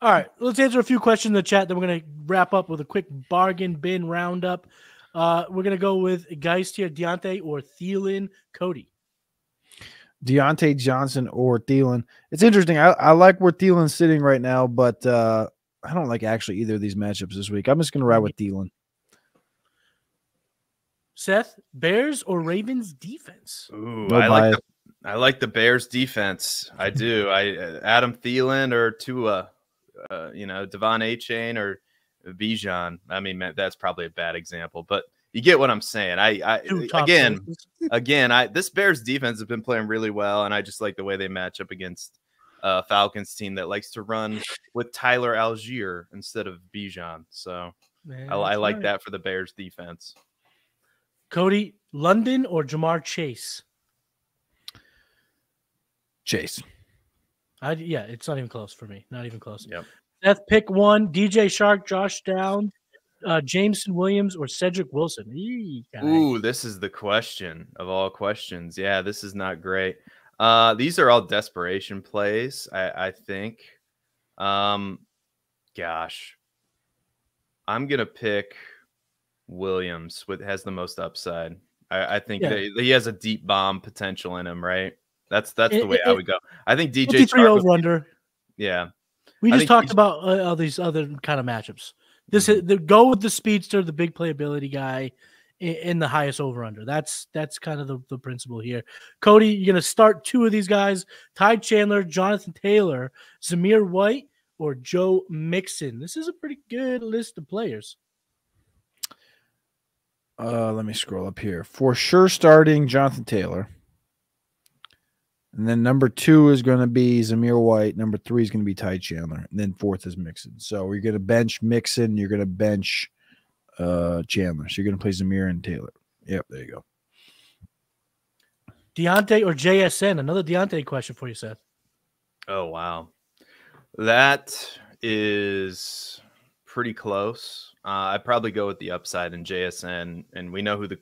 Speaker 1: All right. Let's answer a few questions in the chat. Then we're gonna wrap up with a quick bargain bin roundup. Uh, we're gonna go with Geist here, Diontae or Thielen, Cody.
Speaker 3: Diontae Johnson or Thielen. It's interesting. I, I like where Thielen's sitting right now, but uh, I don't like actually either of these matchups this week. I'm just going to ride with Thielen.
Speaker 1: Seth, Bears or Ravens defense?
Speaker 2: Ooh,
Speaker 3: No
Speaker 2: I like the, I like the Bears defense. I do. I uh, Adam Thielen or Tua, uh, you know, De'Von Achane or Bijan. I mean, that's probably a bad example, but you get what I'm saying. I, I again, again, I this Bears defense has been playing really well, and I just like the way they match up against uh Falcons team that likes to run with Tyler Allgeier instead of Bijan. So I, I like
Speaker 1: right.
Speaker 2: that for the Bears defense.
Speaker 1: Cody, London or Ja'Marr Chase?
Speaker 3: Chase.
Speaker 1: I, yeah, it's not even close for me. Not even close.
Speaker 2: Yep.
Speaker 1: Seth, pick one. DJ Chark, Josh Down, uh, Jameson Williams, or Cedric Wilson. Eee.
Speaker 2: Ooh, this is the question of all questions. Yeah, this is not great. Uh, these are all desperation plays, I, I think. Um, gosh, I'm gonna pick Williams. With has the most upside. I, I think
Speaker 1: Yeah.
Speaker 2: that he has a deep bomb potential in him. Right. That's that's the way
Speaker 1: it-
Speaker 2: I would go. I think DJ
Speaker 1: 53
Speaker 2: Chark would
Speaker 1: over under.
Speaker 2: Yeah.
Speaker 1: We
Speaker 2: I
Speaker 1: just talked
Speaker 2: he's-
Speaker 1: about uh, all these other kind of matchups. This
Speaker 2: Mhm.
Speaker 1: is the go with the speedster, the big playability guy, in, in the highest over under. That's that's kind of the, the principle here. Cody, you're gonna start two of these guys: Ty Chandler, Jonathan Taylor, Zamir White, or Joe Mixon. This is a pretty good list of players.
Speaker 3: Uh, let me scroll up here. For sure, starting Jonathan Taylor. And then number two is going to be Zamir White. Number three is going to be Ty Chandler. And then fourth is Mixon. So you're going to bench Mixon. You're going to bench uh, Chandler. So you're going to play Zamir and Taylor. Yep, there you go.
Speaker 1: Diontae or JSN? Another Diontae question for you, Seth.
Speaker 2: Oh wow, that is pretty close. Uh, I'd probably go with the upside in JSN, and we know who the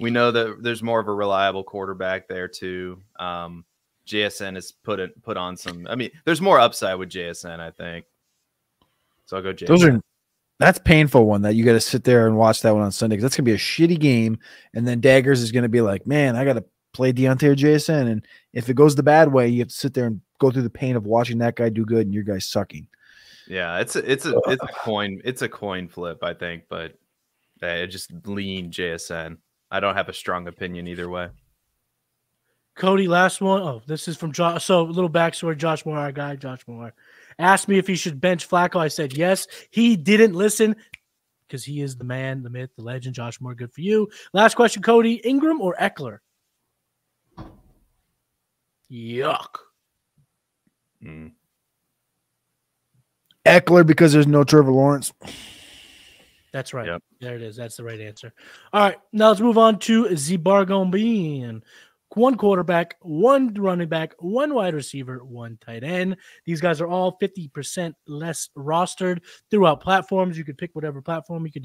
Speaker 2: we know that there's more of a reliable quarterback there too. Um, JSN has put it put on some. I mean, there's more upside with JSN, I think. So I'll go JSN.
Speaker 3: Those are that's painful one that you got to sit there and watch that one on Sunday because that's gonna be a shitty game, and then Daggers is gonna be like, man, I got to play Diontae or JSN, and if it goes the bad way, you have to sit there and go through the pain of watching that guy do good and your guy sucking.
Speaker 2: Yeah, it's a, it's a it's a coin it's a coin flip, I think, but I just lean JSN. I don't have a strong opinion either way.
Speaker 1: Cody, last one. Oh, this is from Josh. So, a little backstory Josh Moore, our guy, Josh Moore, asked me if he should bench Flacco. I said yes. He didn't listen because he is the man, the myth, the legend. Josh Moore, good for you. Last question, Cody Engram or Ekeler? Yuck.
Speaker 2: Mm.
Speaker 3: Ekeler because there's no Trevor Lawrence.
Speaker 1: That's right.
Speaker 2: Yep.
Speaker 1: There it is. That's the right answer. All right. Now let's move on to Zibargon Bean. One quarterback, one running back, one wide receiver, one tight end. These guys are all 50% less rostered throughout platforms. You could pick whatever platform. You could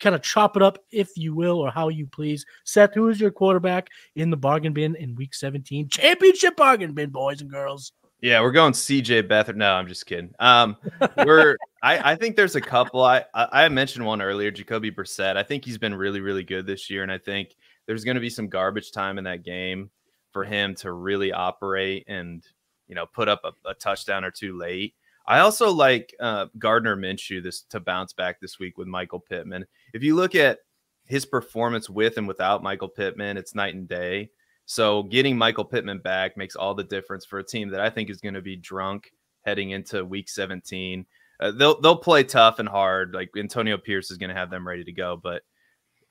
Speaker 1: kind of chop it up, if you will, or how you please. Seth, who is your quarterback in the bargain bin in week 17? Championship bargain bin, boys and girls.
Speaker 2: Yeah, we're going CJ Beathard. No, I'm just kidding. Um, we're I, I think there's a couple. I, I I mentioned one earlier, Jacoby Brissett. I think he's been really really good this year, and I think there's going to be some garbage time in that game for him to really operate and you know put up a, a touchdown or two late. I also like uh, Gardner Minshew this to bounce back this week with Michael Pittman. If you look at his performance with and without Michael Pittman, it's night and day. So getting Michael Pittman back makes all the difference for a team that I think is going to be drunk heading into Week 17. Uh, they'll they'll play tough and hard. Like Antonio Pierce is going to have them ready to go, but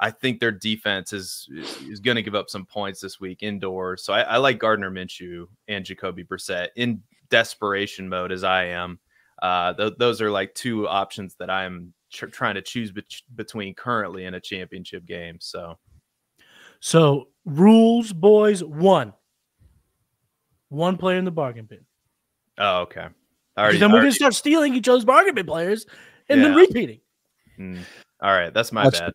Speaker 2: I think their defense is is going to give up some points this week indoors. So I, I like Gardner Minshew and Jacoby Brissett in desperation mode as I am. Uh, th- those are like two options that I'm tr- trying to choose be- between currently in a championship game. So
Speaker 1: So, rules, boys, one. One player in the bargain bin.
Speaker 2: oh okay. I
Speaker 1: Because
Speaker 2: already-
Speaker 1: then we're
Speaker 2: already-
Speaker 1: going to start stealing each other's bargain bin players and then repeating.
Speaker 2: Mm. All right, that's my
Speaker 3: That's-
Speaker 2: bad.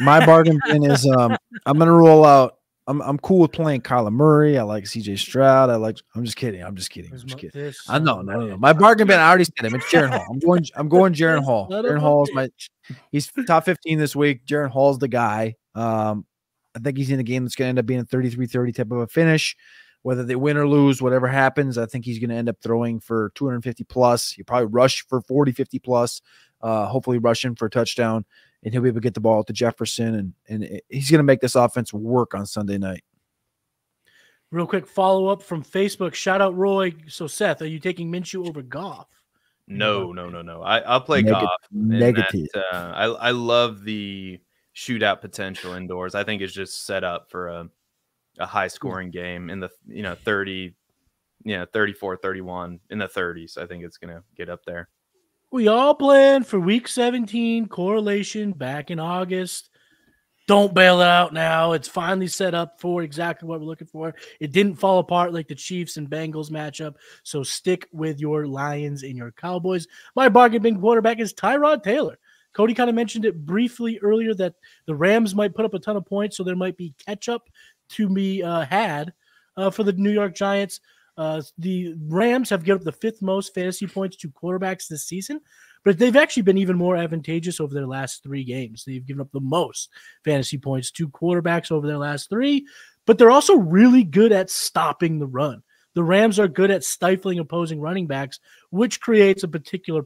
Speaker 3: My bargain bin is um I'm gonna roll out. I'm I'm cool with playing Kyler Murray. I like CJ Stroud. I like I'm just kidding. I'm just kidding. I'm just kidding. I know, no, no, no. My bargain bin, I already said him. It's Jaren Hall. I'm going I'm going Jaren Hall.
Speaker 1: Jaren
Speaker 3: Hall is my he's top 15 this week. Jaren Hall's the guy. Um, I think he's in a game that's gonna end up being a 33-30 type of a finish. Whether they win or lose, whatever happens, I think he's going to end up throwing for 250 plus. He'll probably rush for 40, 50 plus. Uh, hopefully, rushing for a touchdown, and he'll be able to get the ball to Jefferson, and and it- he's going to make this offense work on Sunday night.
Speaker 1: Real quick follow up from Facebook. Shout out Roy. So, Seth, are you taking Minshew over Goff?
Speaker 2: No, no, no, no. I, I'll play
Speaker 3: Neg-
Speaker 2: Goff. in that,
Speaker 3: Negative.
Speaker 2: uh, I I love the shootout potential indoors. I think it's just set up for a a high scoring game in the you know 30 you know 34 31 in the 30s. I think it's going to get up there.
Speaker 1: We all planned for week 17 correlation back in August. Don't bail it out now. It's finally set up for exactly what we're looking for. It didn't fall apart like the Chiefs and Bengals matchup. So stick with your Lions and your Cowboys. My bargain bin quarterback is Tyrod Taylor. Cody kind of mentioned it briefly earlier that the Rams might put up a ton of points, so there might be catch up to be uh, had uh, for the New York Giants. Uh, the Rams have given up the fifth most fantasy points to quarterbacks this season, but they've actually been even more advantageous over their last three games. They've given up the most fantasy points to quarterbacks over their last three, but they're also really good at stopping the run. The Rams are good at stifling opposing running backs, which creates a particular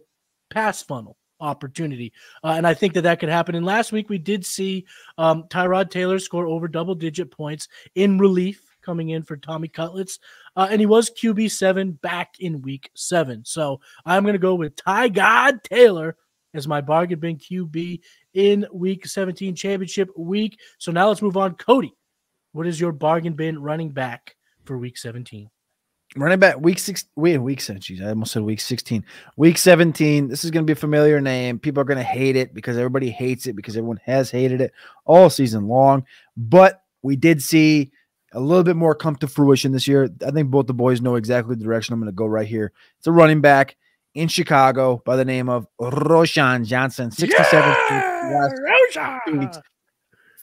Speaker 1: pass funnel opportunity. Uh, and I think that that could happen. And last week we did see um, Tyrod Taylor score over double digit points in relief coming in for Tommy Cutlets. Uh, and he was QB seven back in week seven. So I'm going to go with Ty God Taylor as my bargain bin QB in week 17 championship week. So now let's move on. Cody, what is your bargain bin running back for week 17?
Speaker 3: Running back week six, wait, week seven. Geez, I almost said week 16. Week 17. This is going to be a familiar name. People are going to hate it because everybody hates it because everyone has hated it all season long. But we did see a little bit more come to fruition this year. I think both the boys know exactly the direction I'm going to go right here. It's a running back in Chicago by the name of Roschon Johnson, 67 last two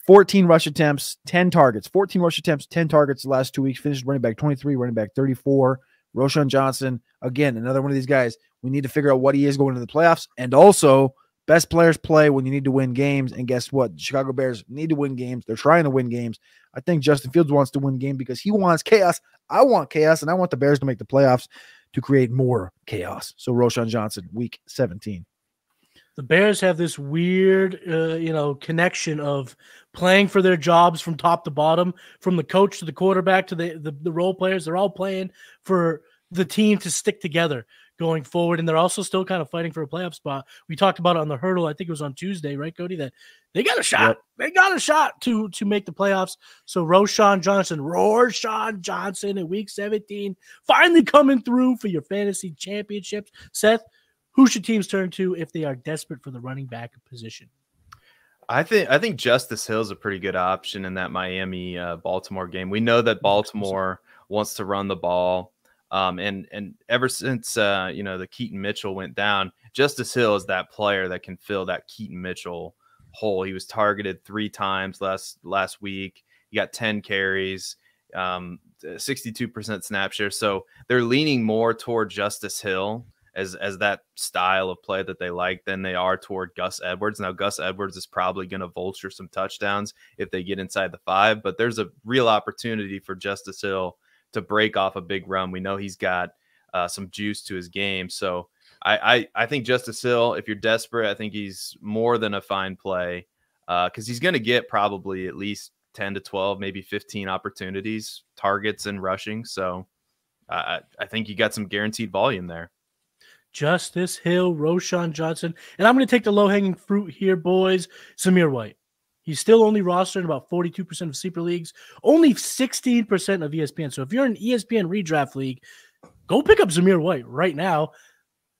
Speaker 3: 14 rush attempts, 10 targets, 14 rush attempts, 10 targets the last two weeks. Finished running back 23, running back 34. Roschon Johnson, again, another one of these guys. We need to figure out what he is going to the playoffs. And also, best players play when you need to win games. And guess what? The Chicago Bears need to win games. They're trying to win games. I think Justin Fields wants to win game because he wants chaos. I want chaos, and I want the Bears to make the playoffs to create more chaos. So Roschon Johnson, week 17
Speaker 1: the Bears have this weird, uh, you know, connection of playing for their jobs from top to bottom, from the coach to the quarterback to the, the, the role players. They're all playing for the team to stick together going forward, and they're also still kind of fighting for a playoff spot. We talked about it on the hurdle. I think it was on Tuesday, right, Cody? That they got a shot. Yep. They got a shot to to make the playoffs. So Roschon Johnson, Roschon Johnson in Week 17, finally coming through for your fantasy championships. Seth, who should teams turn to if they are desperate for the running back position?
Speaker 2: I think I think Justice Hill is a pretty good option in that Miami uh, Baltimore game. We know that Baltimore wants to run the ball, um, and and ever since uh, you know the Keaton Mitchell went down, Justice Hill is that player that can fill that Keaton Mitchell hole. He was targeted three times last last week. He got ten carries, um, 62% snap share. So they're leaning more toward Justice Hill as as that style of play that they like than they are toward Gus Edwards. Now Gus Edwards is probably going to vulture some touchdowns if they get inside the 5, but there's a real opportunity for Justice Hill to break off a big run. We know he's got uh, some juice to his game. So I, I, I think Justice Hill, if you're desperate, I think he's more than a fine play because uh, he's going to get probably at least 10 to 12, maybe 15 opportunities, targets, and rushing. So I, I think you got some guaranteed volume there.
Speaker 1: Justice Hill, Roschon Johnson. And I'm going to take the low hanging fruit here, boys. Zamir White. He's still only rostered in about 42% of sleeper leagues, only 16% of ESPN. So if you're in ESPN redraft league, go pick up Zamir White right now.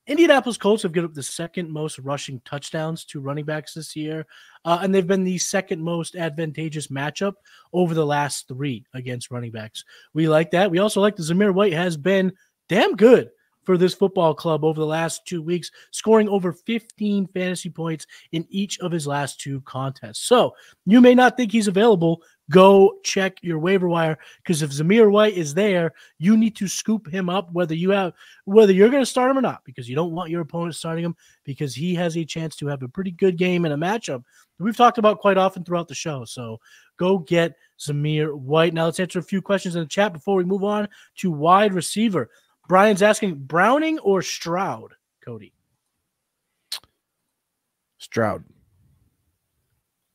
Speaker 1: Indianapolis Colts have given up the second most rushing touchdowns to running backs this year, uh, and they've been the second most advantageous matchup over the last three against running backs. We like that. We also like the Zamir White has been damn good for this football club over the last two weeks, scoring over 15 fantasy points in each of his last two contests. So you may not think he's available. Go check your waiver wire because if Zamir White is there, you need to scoop him up, whether you have whether you're going to start him or not, because you don't want your opponent starting him because he has a chance to have a pretty good game in a matchup that we've talked about quite often throughout the show. So go get Zamir White. Now let's answer a few questions in the chat before we move on to wide receiver. Brian's asking Browning or Stroud, Cody?
Speaker 3: Stroud.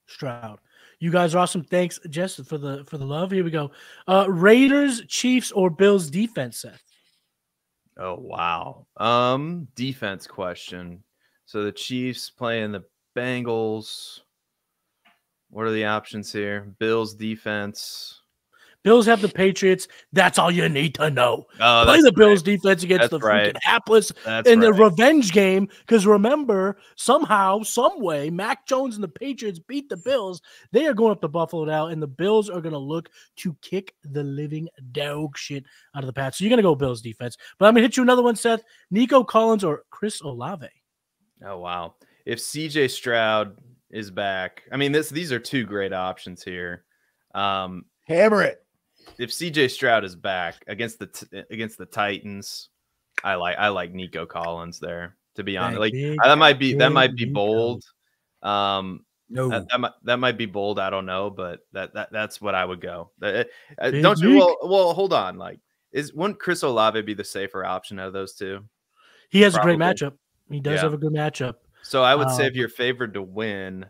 Speaker 1: Stroud. You guys are awesome. Thanks, Jess, for the for the love. Here we go. Uh Raiders, Chiefs, or Bills defense, Seth.
Speaker 2: Oh wow. Um, defense question. So the Chiefs playing the Bengals. What are the options here? Bills defense.
Speaker 1: Bills have the Patriots. That's all you need to know. Oh, Play the Bills right. defense against that's the right. freaking hapless that's in right. the revenge game. Because remember, somehow, some way, Mac Jones and the Patriots beat the Bills. They are going up to Buffalo now, and the Bills are going to look to kick the living dog shit out of the Pats. So you're going to go Bills defense. But I'm going to hit you another one, Seth. Nico Collins or Chris Olave.
Speaker 2: Oh wow! If CJ Stroud is back, I mean this. These are two great options here. Um,
Speaker 3: Hammer it
Speaker 2: if CJ Stroud is back against the t- against the Titans, I like I like Nico Collins there. To be honest, like big, that might be that might be bold. Um, no, that, that, might that might be bold. I don't know, but that, that that's what I would go. Uh, uh don't you? Well, well, hold on. Like, is wouldn't Chris Olave be the safer option out of those two?
Speaker 1: He has Probably. a great matchup. He does yeah. have a good matchup.
Speaker 2: So I would um, say if you're favored to win,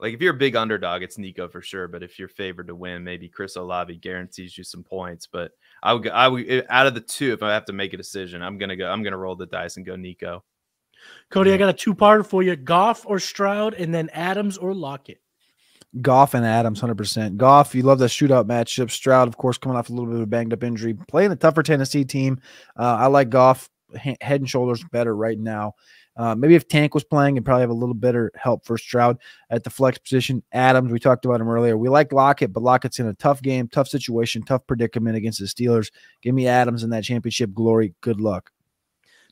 Speaker 2: like if you're a big underdog, it's Nico for sure. But if you're favored to win, maybe Chris Olave guarantees you some points. But I would, I would eh, out of the two, if I have to make a decision, I'm gonna go. I'm gonna roll the dice and go Nico.
Speaker 1: Cody, I got a two-parter for you: Goff or Stroud, and then Adams or Lockett.
Speaker 3: Goff and Adams, hundred percent. Goff, you love that shootout matchup. Stroud, of course, coming off a little bit of a banged up injury, playing a tougher Tennessee team. Uh, I like Goff head and shoulders better right now. Uh, maybe if Tank was playing, and probably have a little better help for Stroud at the flex position. Adams, we talked about him earlier. We like Lockett, but Lockett's in a tough game, tough situation, tough predicament against the Steelers. Give me Adams in that championship glory. Good luck.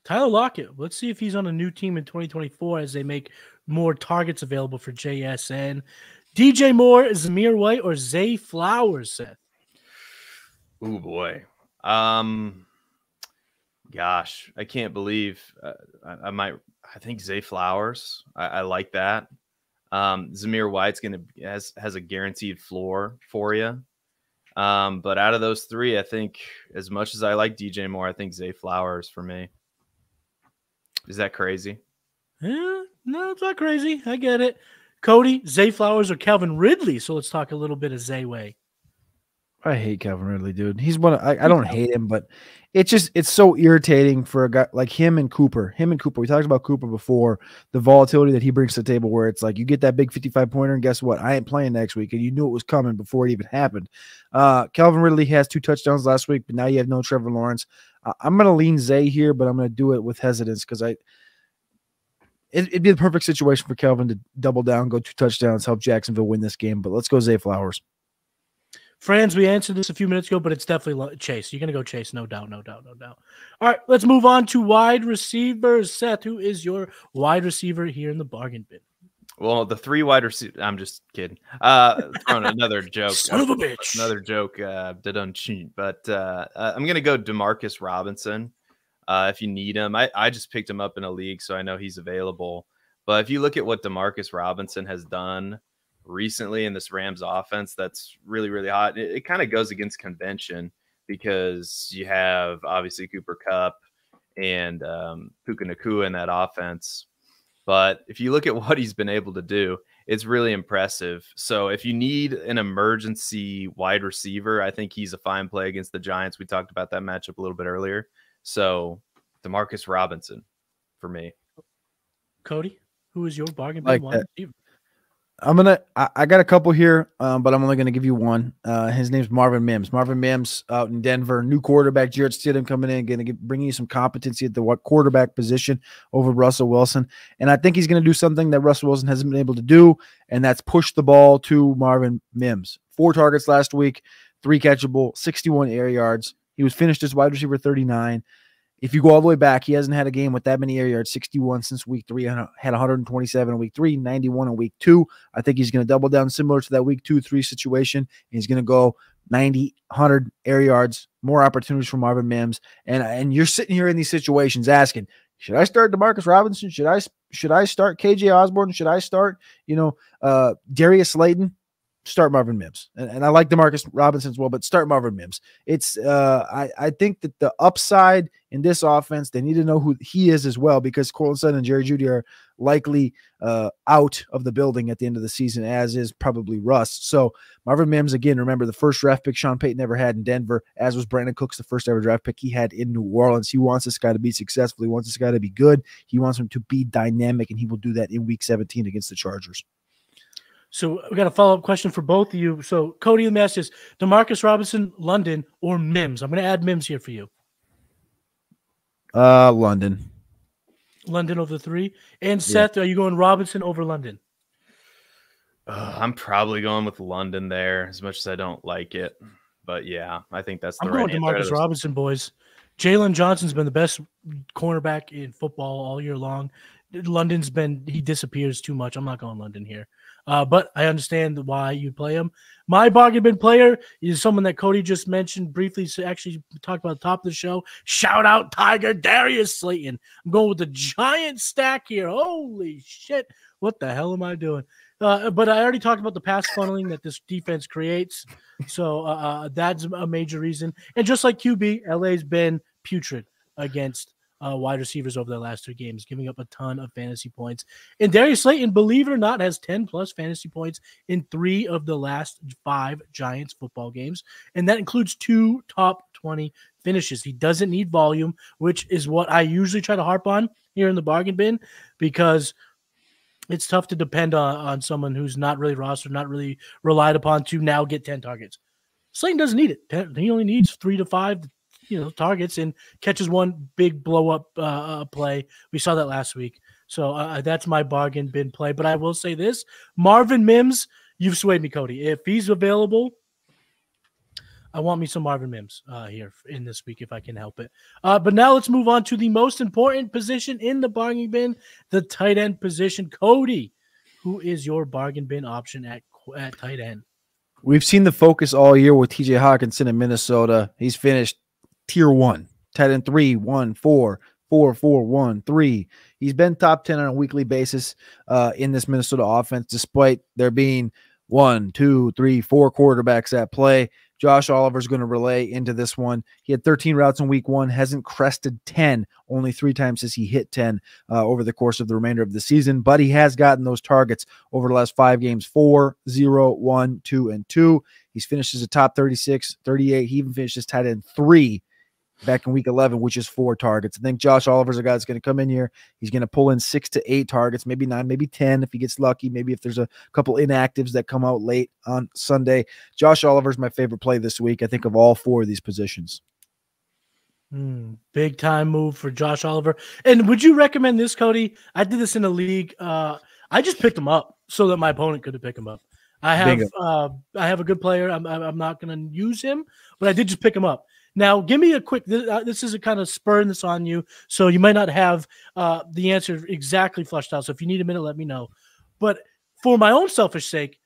Speaker 1: Tyler Lockett, let's see if he's on a new team in 2024 as they make more targets available for JSN. DJ Moore, Zamir White, or Zay Flowers, Seth?
Speaker 2: Oh boy. Um gosh, I can't believe uh, I, I, might I think Zay Flowers. I, I like that. Um Zamir White's gonna has has a guaranteed floor for you. Um, but out of those three, I think as much as I like DJ Moore, I think Zay Flowers for me. Is that crazy?
Speaker 1: Yeah, no, it's not crazy. I get it. Cody, Zay Flowers, or Calvin Ridley. So let's talk a little bit of Zay Way.
Speaker 3: I hate Calvin Ridley, dude. He's one. Of, I, I don't hate him, but it's just it's so irritating for a guy like him and Cooper. Him and Cooper. We talked about Cooper before. The volatility that he brings to the table, where it's like you get that big fifty-five pointer, and guess what? I ain't playing next week, and you knew it was coming before it even happened. Uh, Calvin Ridley has two touchdowns last week, but now you have no Trevor Lawrence. Uh, I'm gonna lean Zay here, but I'm gonna do it with hesitance because I. It, it'd be the perfect situation for Calvin to double down, go two touchdowns, help Jacksonville win this game. But let's go Zay Flowers.
Speaker 1: Friends, we answered this a few minutes ago, but it's definitely Chase. You're going to go Chase, no doubt, no doubt, no doubt. All right, let's move on to wide receivers. Seth, who is your wide receiver here in the bargain bin?
Speaker 2: Well, the three wide receivers. I'm just kidding. Uh, another joke.
Speaker 1: Son of a bitch.
Speaker 2: Another joke. Uh, did cheat, but uh, uh, I'm gonna go Demarcus Robinson. Uh, if you need him, I I just picked him up in a league, so I know he's available. But if you look at what Demarcus Robinson has done recently in this Rams offense that's really, really hot. It, it kind of goes against convention because you have obviously Cooper Kupp and um, Puka Nacua in that offense. But if you look at what he's been able to do, it's really impressive. So if you need an emergency wide receiver, I think he's a fine play against the Giants. We talked about that matchup a little bit earlier. So Demarcus Robinson for me.
Speaker 1: Cody, who is your bargain
Speaker 3: like wide receiver? I'm gonna. I, I, got a couple here, um, but I'm only gonna give you one. Uh, his name's Marvin Mims. Marvin Mims out in Denver, new quarterback. Jarrett Stidham coming in, gonna give, bring you some competency at the what quarterback position over Russell Wilson, and I think he's gonna do something that Russell Wilson hasn't been able to do, and that's push the ball to Marvin Mims. Four targets last week, three catchable, 61 air yards. He was finished as wide receiver 39. If you go all the way back, he hasn't had a game with that many air yards, 61 since week three, had 127 in week three, 91 in week two. I think he's going to double down similar to that week two, three situation. He's going to go 90, 100 air yards, more opportunities for Marvin Mims. And, and you're sitting here in these situations asking, should I start Demarcus Robinson? Should I should I start KJ Osborn? Should I start, you know, uh Darius Slayton? Start Marvin Mims. And, and, I like Demarcus Robinson as well, but start Marvin Mims. It's uh I, I think that the upside in this offense, they need to know who he is as well, because Courtland Sutton and Jerry Jeudy are likely uh out of the building at the end of the season, as is probably Russ. So Marvin Mims, again, remember the first draft pick Sean Payton ever had in Denver, as was Brandin Cooks, the first ever draft pick he had in New Orleans. He wants this guy to be successful. He wants this guy to be good. He wants him to be dynamic, and he will do that in week 17 against the Chargers.
Speaker 1: So we got a follow up question for both of you. So Cody, the message is Demarcus Robinson, London, or Mims. I'm going to add Mims here for you.
Speaker 3: Uh, London.
Speaker 1: London over three. And Seth, yeah. are you going Robinson over London?
Speaker 2: Uh, I'm probably going with London there, as much as I don't like it. But yeah, I think that's the
Speaker 1: I'm
Speaker 2: right
Speaker 1: going Demarcus Robinson, boys. Jaylon Johnson's been the best cornerback in football all year long. London's been he disappears too much. I'm not going London here. Uh, but I understand why you play him. My bargain bin player is someone that Cody just mentioned briefly. So actually, talked about the top of the show. Shout out Tiger Darius Slayton. I'm going with the giant stack here. Holy shit! What the hell am I doing? Uh, but I already talked about the pass funneling that this defense creates. So uh, uh that's a major reason. And just like QB, LA's been putrid against uh, wide receivers over the last two games, giving up a ton of fantasy points. And Darius Slayton, believe it or not, has 10 plus fantasy points in three of the last five Giants football games. And that includes two top 20 finishes. He doesn't need volume, which is what I usually try to harp on here in the bargain bin because it's tough to depend on, on someone who's not really rostered, not really relied upon to now get 10 targets. Slayton doesn't need it. He only needs three to five you know targets and catches one big blow up uh, uh, play. We saw that last week. So uh, uh, that's my bargain bin play. But I will say this: Marvin Mims, you've swayed me, Cody. If he's available, I want me some Marvin Mims uh, here in this week if I can help it. Uh, but now let's move on to the most important position in the bargain bin, the tight end position. Cody, who is your bargain bin option at at tight end.
Speaker 3: We've seen the focus all year with TJ Hockenson in Minnesota. He's finished tier one, tight end three, one, four, four, four, one, three. He's been top 10 on a weekly basis uh, in this Minnesota offense, despite there being one, two, three, four quarterbacks at play. Josh Oliver's going to relay into this one. He had 13 routes in week one, hasn't crested 10, only three times has he hit 10 uh, over the course of the remainder of the season, but he has gotten those targets over the last five games four, zero, one, two, and two. He's finished as a top 36, 38. He even finished as tight end three back in week 11, which is four targets. I think Josh Oliver's a guy that's going to come in here. He's going to pull in six to eight targets, maybe nine, maybe 10 if he gets lucky. Maybe if there's a couple inactives that come out late on Sunday. Josh Oliver's my favorite play this week. I think of all four of these positions.
Speaker 1: Mm, big time move for Josh Oliver. And would you recommend this, Cody? I did this in a league. Uh, I just picked him up so that my opponent could pick him up. I have uh, I have a good player. I'm, I'm not going to use him, but I did just pick him up. Now, give me a quick. Uh, this is a kind of spurring this on you, so you might not have uh, the answer exactly flushed out. So if you need a minute, let me know. But for my own selfish sake,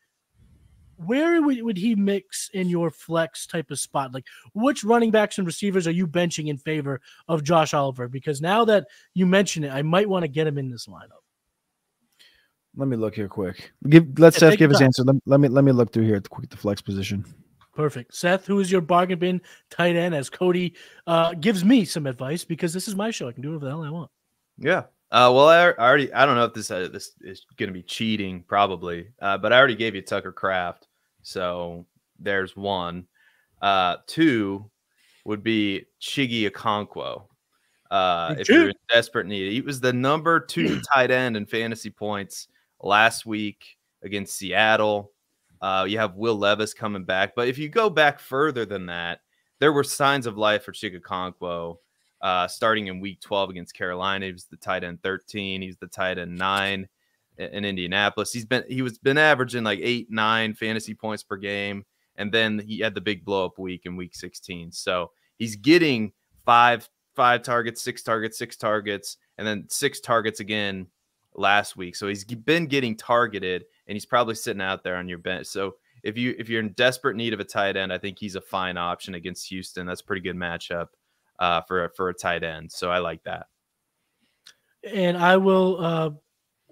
Speaker 1: where would, would he mix in your flex type of spot? Like, which running backs and receivers are you benching in favor of Josh Oliver? Because now that you mention it, I might want to get him in this lineup.
Speaker 3: Let me look here quick. Give let yeah, Seth give his answer. Let, let, me let me look through here at the quick the flex position.
Speaker 1: Perfect. Seth, who is your bargain bin tight end? As Cody uh, gives me some advice because this is my show. I can do whatever the hell I want.
Speaker 2: Yeah. Uh, well, I, I, already I don't know if this uh, this is going to be cheating, probably, uh, but I already gave you Tucker Kraft, so there's one. Uh, two would be Chiggy Okonkwo. Uh, if you're in desperate need, he was the number two tight end in fantasy points last week against Seattle. Uh, you have Will Levis coming back. But if you go back further than that, there were signs of life for Chigga uh, starting in week 12 against Carolina. He was the tight end 13. He's the tight end nine in Indianapolis. He's been he was been averaging like eight, nine fantasy points per game. And then he had the big blow up week in week 16. So he's getting five, five targets, six targets, six targets, and then six targets again last week. So he's been getting targeted and he's probably sitting out there on your bench. So if you if you're in desperate need of a tight end, I think he's a fine option against Houston. That's a pretty good matchup uh, for for a tight end. So I like that.
Speaker 1: And I will uh,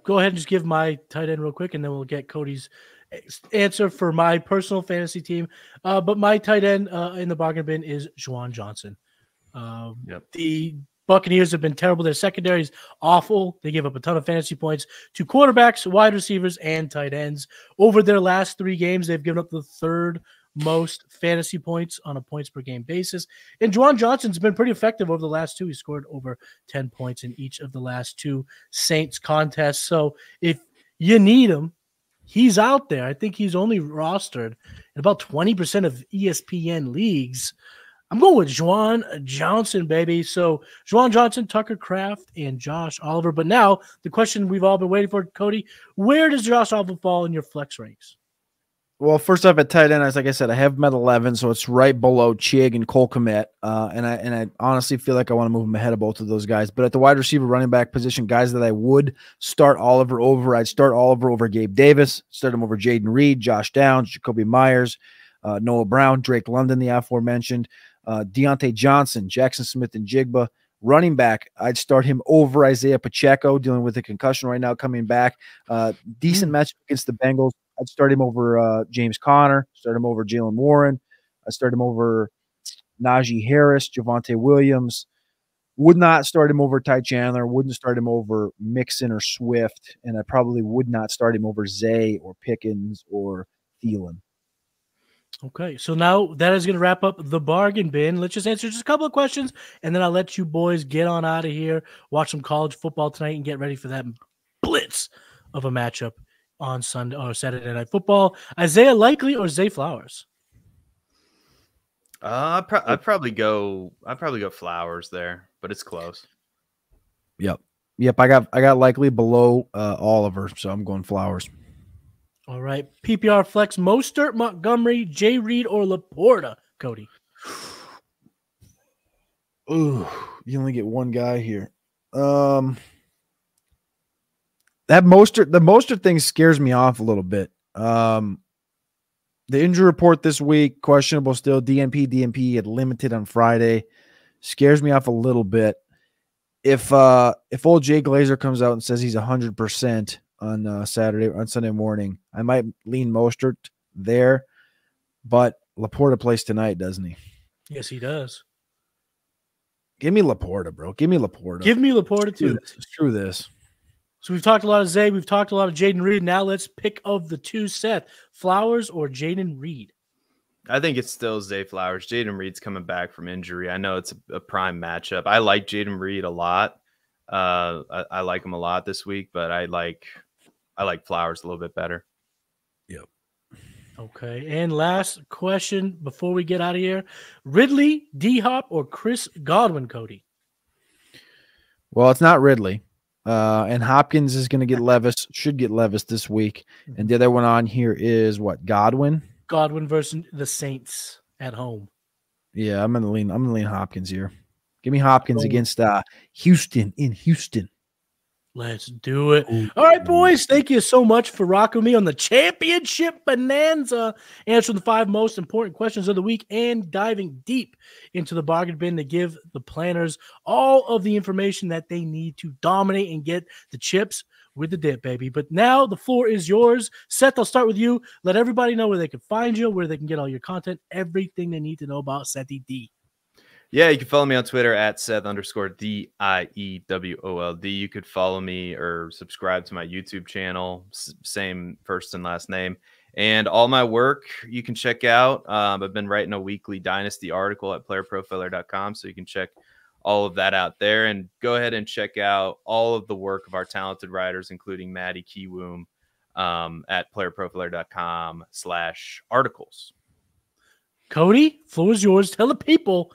Speaker 1: go ahead and just give my tight end real quick, and then we'll get Cody's answer for my personal fantasy team. Uh, but my tight end uh, in the bargain bin is Juwan Johnson. Uh, yep. The Buccaneers have been terrible. Their secondary is awful. They give up a ton of fantasy points to quarterbacks, wide receivers, and tight ends. Over their last three games, they've given up the third most fantasy points on a points per game basis. And Juwan Johnson's been pretty effective over the last two. He scored over 10 points in each of the last two Saints contests. So if you need him, he's out there. I think he's only rostered in about 20% of ESPN leagues. I'm going with Juwan Johnson, baby. So Juwan Johnson, Tucker Kraft, and Josh Oliver. But now the question we've all been waiting for, Cody, where does Josh Oliver fall in your flex ranks?
Speaker 3: Well, first off, at tight end, as like I said, I have him at 11, so it's right below Chig and Cole Kmet. Uh, and I and I honestly feel like I want to move him ahead of both of those guys. But at the wide receiver, running back position, guys that I would start Oliver over, I'd start Oliver over Gabe Davis, start him over Jayden Reed, Josh Downs, Jakobi Myers, uh, Noah Brown, Drake London, the aforementioned uh, Diontae Johnson, Jaxon Smith, and Jigba. Running back, I'd start him over Isaiah Pacheco, dealing with a concussion right now, coming back. Uh, decent mm. match against the Bengals. I'd start him over uh, James Conner, start him over Jaylen Warren, I'd start him over Najee Harris, Javonte Williams. Would not start him over Ty Chandler. Wouldn't start him over Mixon or Swift, and I probably would not start him over Zay or Pickens or Thielen.
Speaker 1: Okay, so now that is going to wrap up the bargain bin. Let's just answer just a couple of questions, and then I'll let you boys get on out of here, watch some college football tonight, and get ready for that blitz of a matchup on Sunday or Saturday Night Football. Isaiah Likely or Zay Flowers?
Speaker 2: Uh, I'd, pro- I'd probably go. I'd probably go Flowers there, but it's close.
Speaker 3: Yep, yep. I got I got Likely below uh, Oliver, so I'm going Flowers.
Speaker 1: All right. PPR flex Mostert, Montgomery, Jay Reed, or Laporta, Cody.
Speaker 3: Ooh, you only get one guy here. Um that Mostert, the Mostert thing scares me off a little bit. Um The injury report this week questionable still. DNP, DNP had limited on Friday. Scares me off a little bit. If uh if old Jay Glazer comes out and says he's hundred percent on uh, Saturday on Sunday morning, I might lean Mostert there. But Laporta plays tonight, doesn't he?
Speaker 1: Yes, he does.
Speaker 3: Give me Laporta, bro. Give me Laporta.
Speaker 1: Give me Laporta
Speaker 3: Screw
Speaker 1: too.
Speaker 3: this. Screw this.
Speaker 1: So we've talked a lot of Zay, we've talked a lot of Jayden Reed. Now let's pick of the two Seth Flowers or Jayden Reed.
Speaker 2: I think it's still Zay Flowers. Jayden Reed's coming back from injury. I know it's a, a prime matchup. I like Jayden Reed a lot. Uh, I, I like him a lot this week, but I like I like Flowers a little bit better. Yep.
Speaker 1: Okay. And last question before we get out of here Ridley, D Hop, or Chris Godwin, Cody?
Speaker 3: Well, it's not Ridley. Uh, and Hopkins is going to get Levis, should get Levis this week. And the other one on here is what? Godwin?
Speaker 1: Godwin versus the Saints at home.
Speaker 3: Yeah, I'm gonna lean. I'm gonna lean Hopkins here. Give me Hopkins
Speaker 1: Oh.
Speaker 3: against uh Houston in Houston.
Speaker 1: Let's do it. Oh, all right, boys. Thank you so much for rocking me on the championship bonanza, answering the five most important questions of the week and diving deep into the bargain bin to give the planners all of the information that they need to dominate and get the chips with the dip, baby. But now the floor is yours. Seth, I'll start with you. Let everybody know where they can find you, where they can get all your content, everything they need to know about Sethy D.
Speaker 2: Yeah, you can follow me on Twitter at Seth underscore D I E W O L D. You could follow me or subscribe to my YouTube channel, same first and last name. And all my work you can check out. Um, I've been writing a weekly Dynasty article at playerprofiler.com, so you can check all of that out there. And go ahead and check out all of the work of our talented writers, including Matty Kiwoom, um, at playerprofiler.com slash articles.
Speaker 1: Cody, floor is yours. Tell the people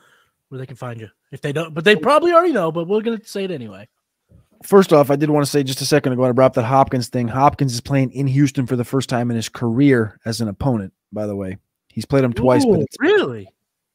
Speaker 1: where they can find you if they don't, but they probably already know. But we're gonna say it anyway.
Speaker 3: First off, I did want to say just a second ago, I brought up that Hopkins thing. Hopkins is playing in Houston for the first time in his career as an opponent, by the way. He's played him twice, but it's,
Speaker 1: really,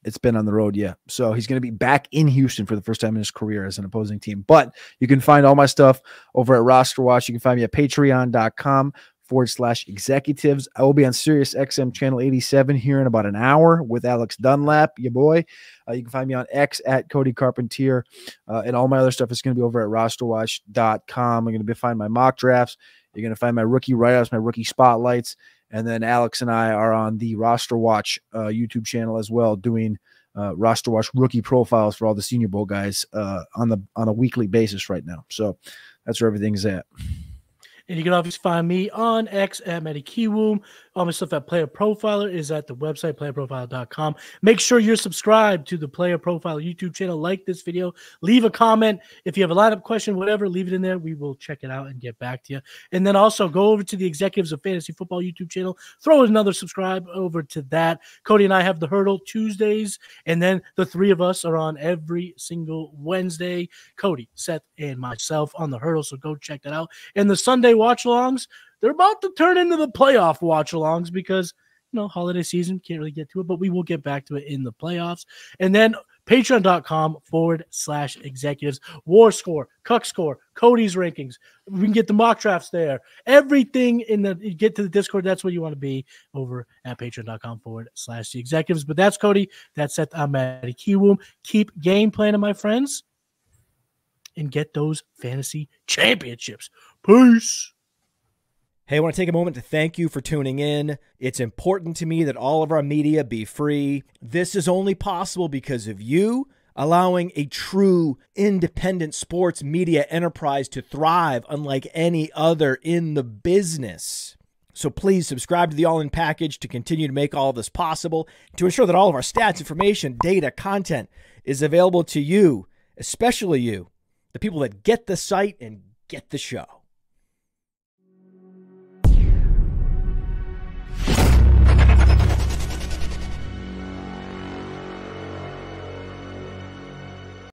Speaker 3: it's been on the road, yeah. So he's going to be back in Houston for the first time in his career as an opposing team. But you can find all my stuff over at Roster Watch. You can find me at patreon.com forward slash executives. I will be on Sirius XM channel 87 here in about an hour with Alex Dunlap, your boy. Uh, you can find me on X at Cody Carpentier. Uh, and all my other stuff is going to be over at rosterwatch.com. I'm going to be find my mock drafts. You're going to find my rookie write-ups, my rookie spotlights. And then Alex and I are on the Roster Watch uh, YouTube channel as well, doing uh, Roster Watch rookie profiles for all the Senior Bowl guys uh, on the on a weekly basis right now. So that's where everything's at.
Speaker 1: And you can obviously find me on X at Matty Kiwoom. All my stuff at Player Profiler is at the website playerprofiler.com. Make sure you're subscribed to the Player Profiler YouTube channel. Like this video, leave a comment if you have a lineup question, whatever. Leave it in there. We will check it out and get back to you. And then also go over to the Executives of Fantasy Football YouTube channel. Throw another subscribe over to that. Cody and I have the Hurdle Tuesdays, and then the three of us are on every single Wednesday. Cody, Seth, and myself on the Hurdle. So go check that out. And the Sunday watch alongs, they're about to turn into the playoff watch alongs because you know holiday season can't really get to it, but we will get back to it in the playoffs. And then patreon.com forward slash executives, war score, cuck score, Cody's rankings. We can get the mock drafts there. Everything in the get to the Discord. That's where you want to be over at patreon.com forward slash the executives. But that's Cody. That's Seth. I'm Matty Kiwoom. Keep game planning, my friends, and get those fantasy championships. Peace.
Speaker 4: Hey, I want to take a moment to thank you for tuning in. It's important to me that all of our media be free. This is only possible because of you allowing a true independent sports media enterprise to thrive unlike any other in the business. So please subscribe to the All In package to continue to make all this possible, to ensure that all of our stats, information, data, content is available to you, especially you, the people that get the site and get the show.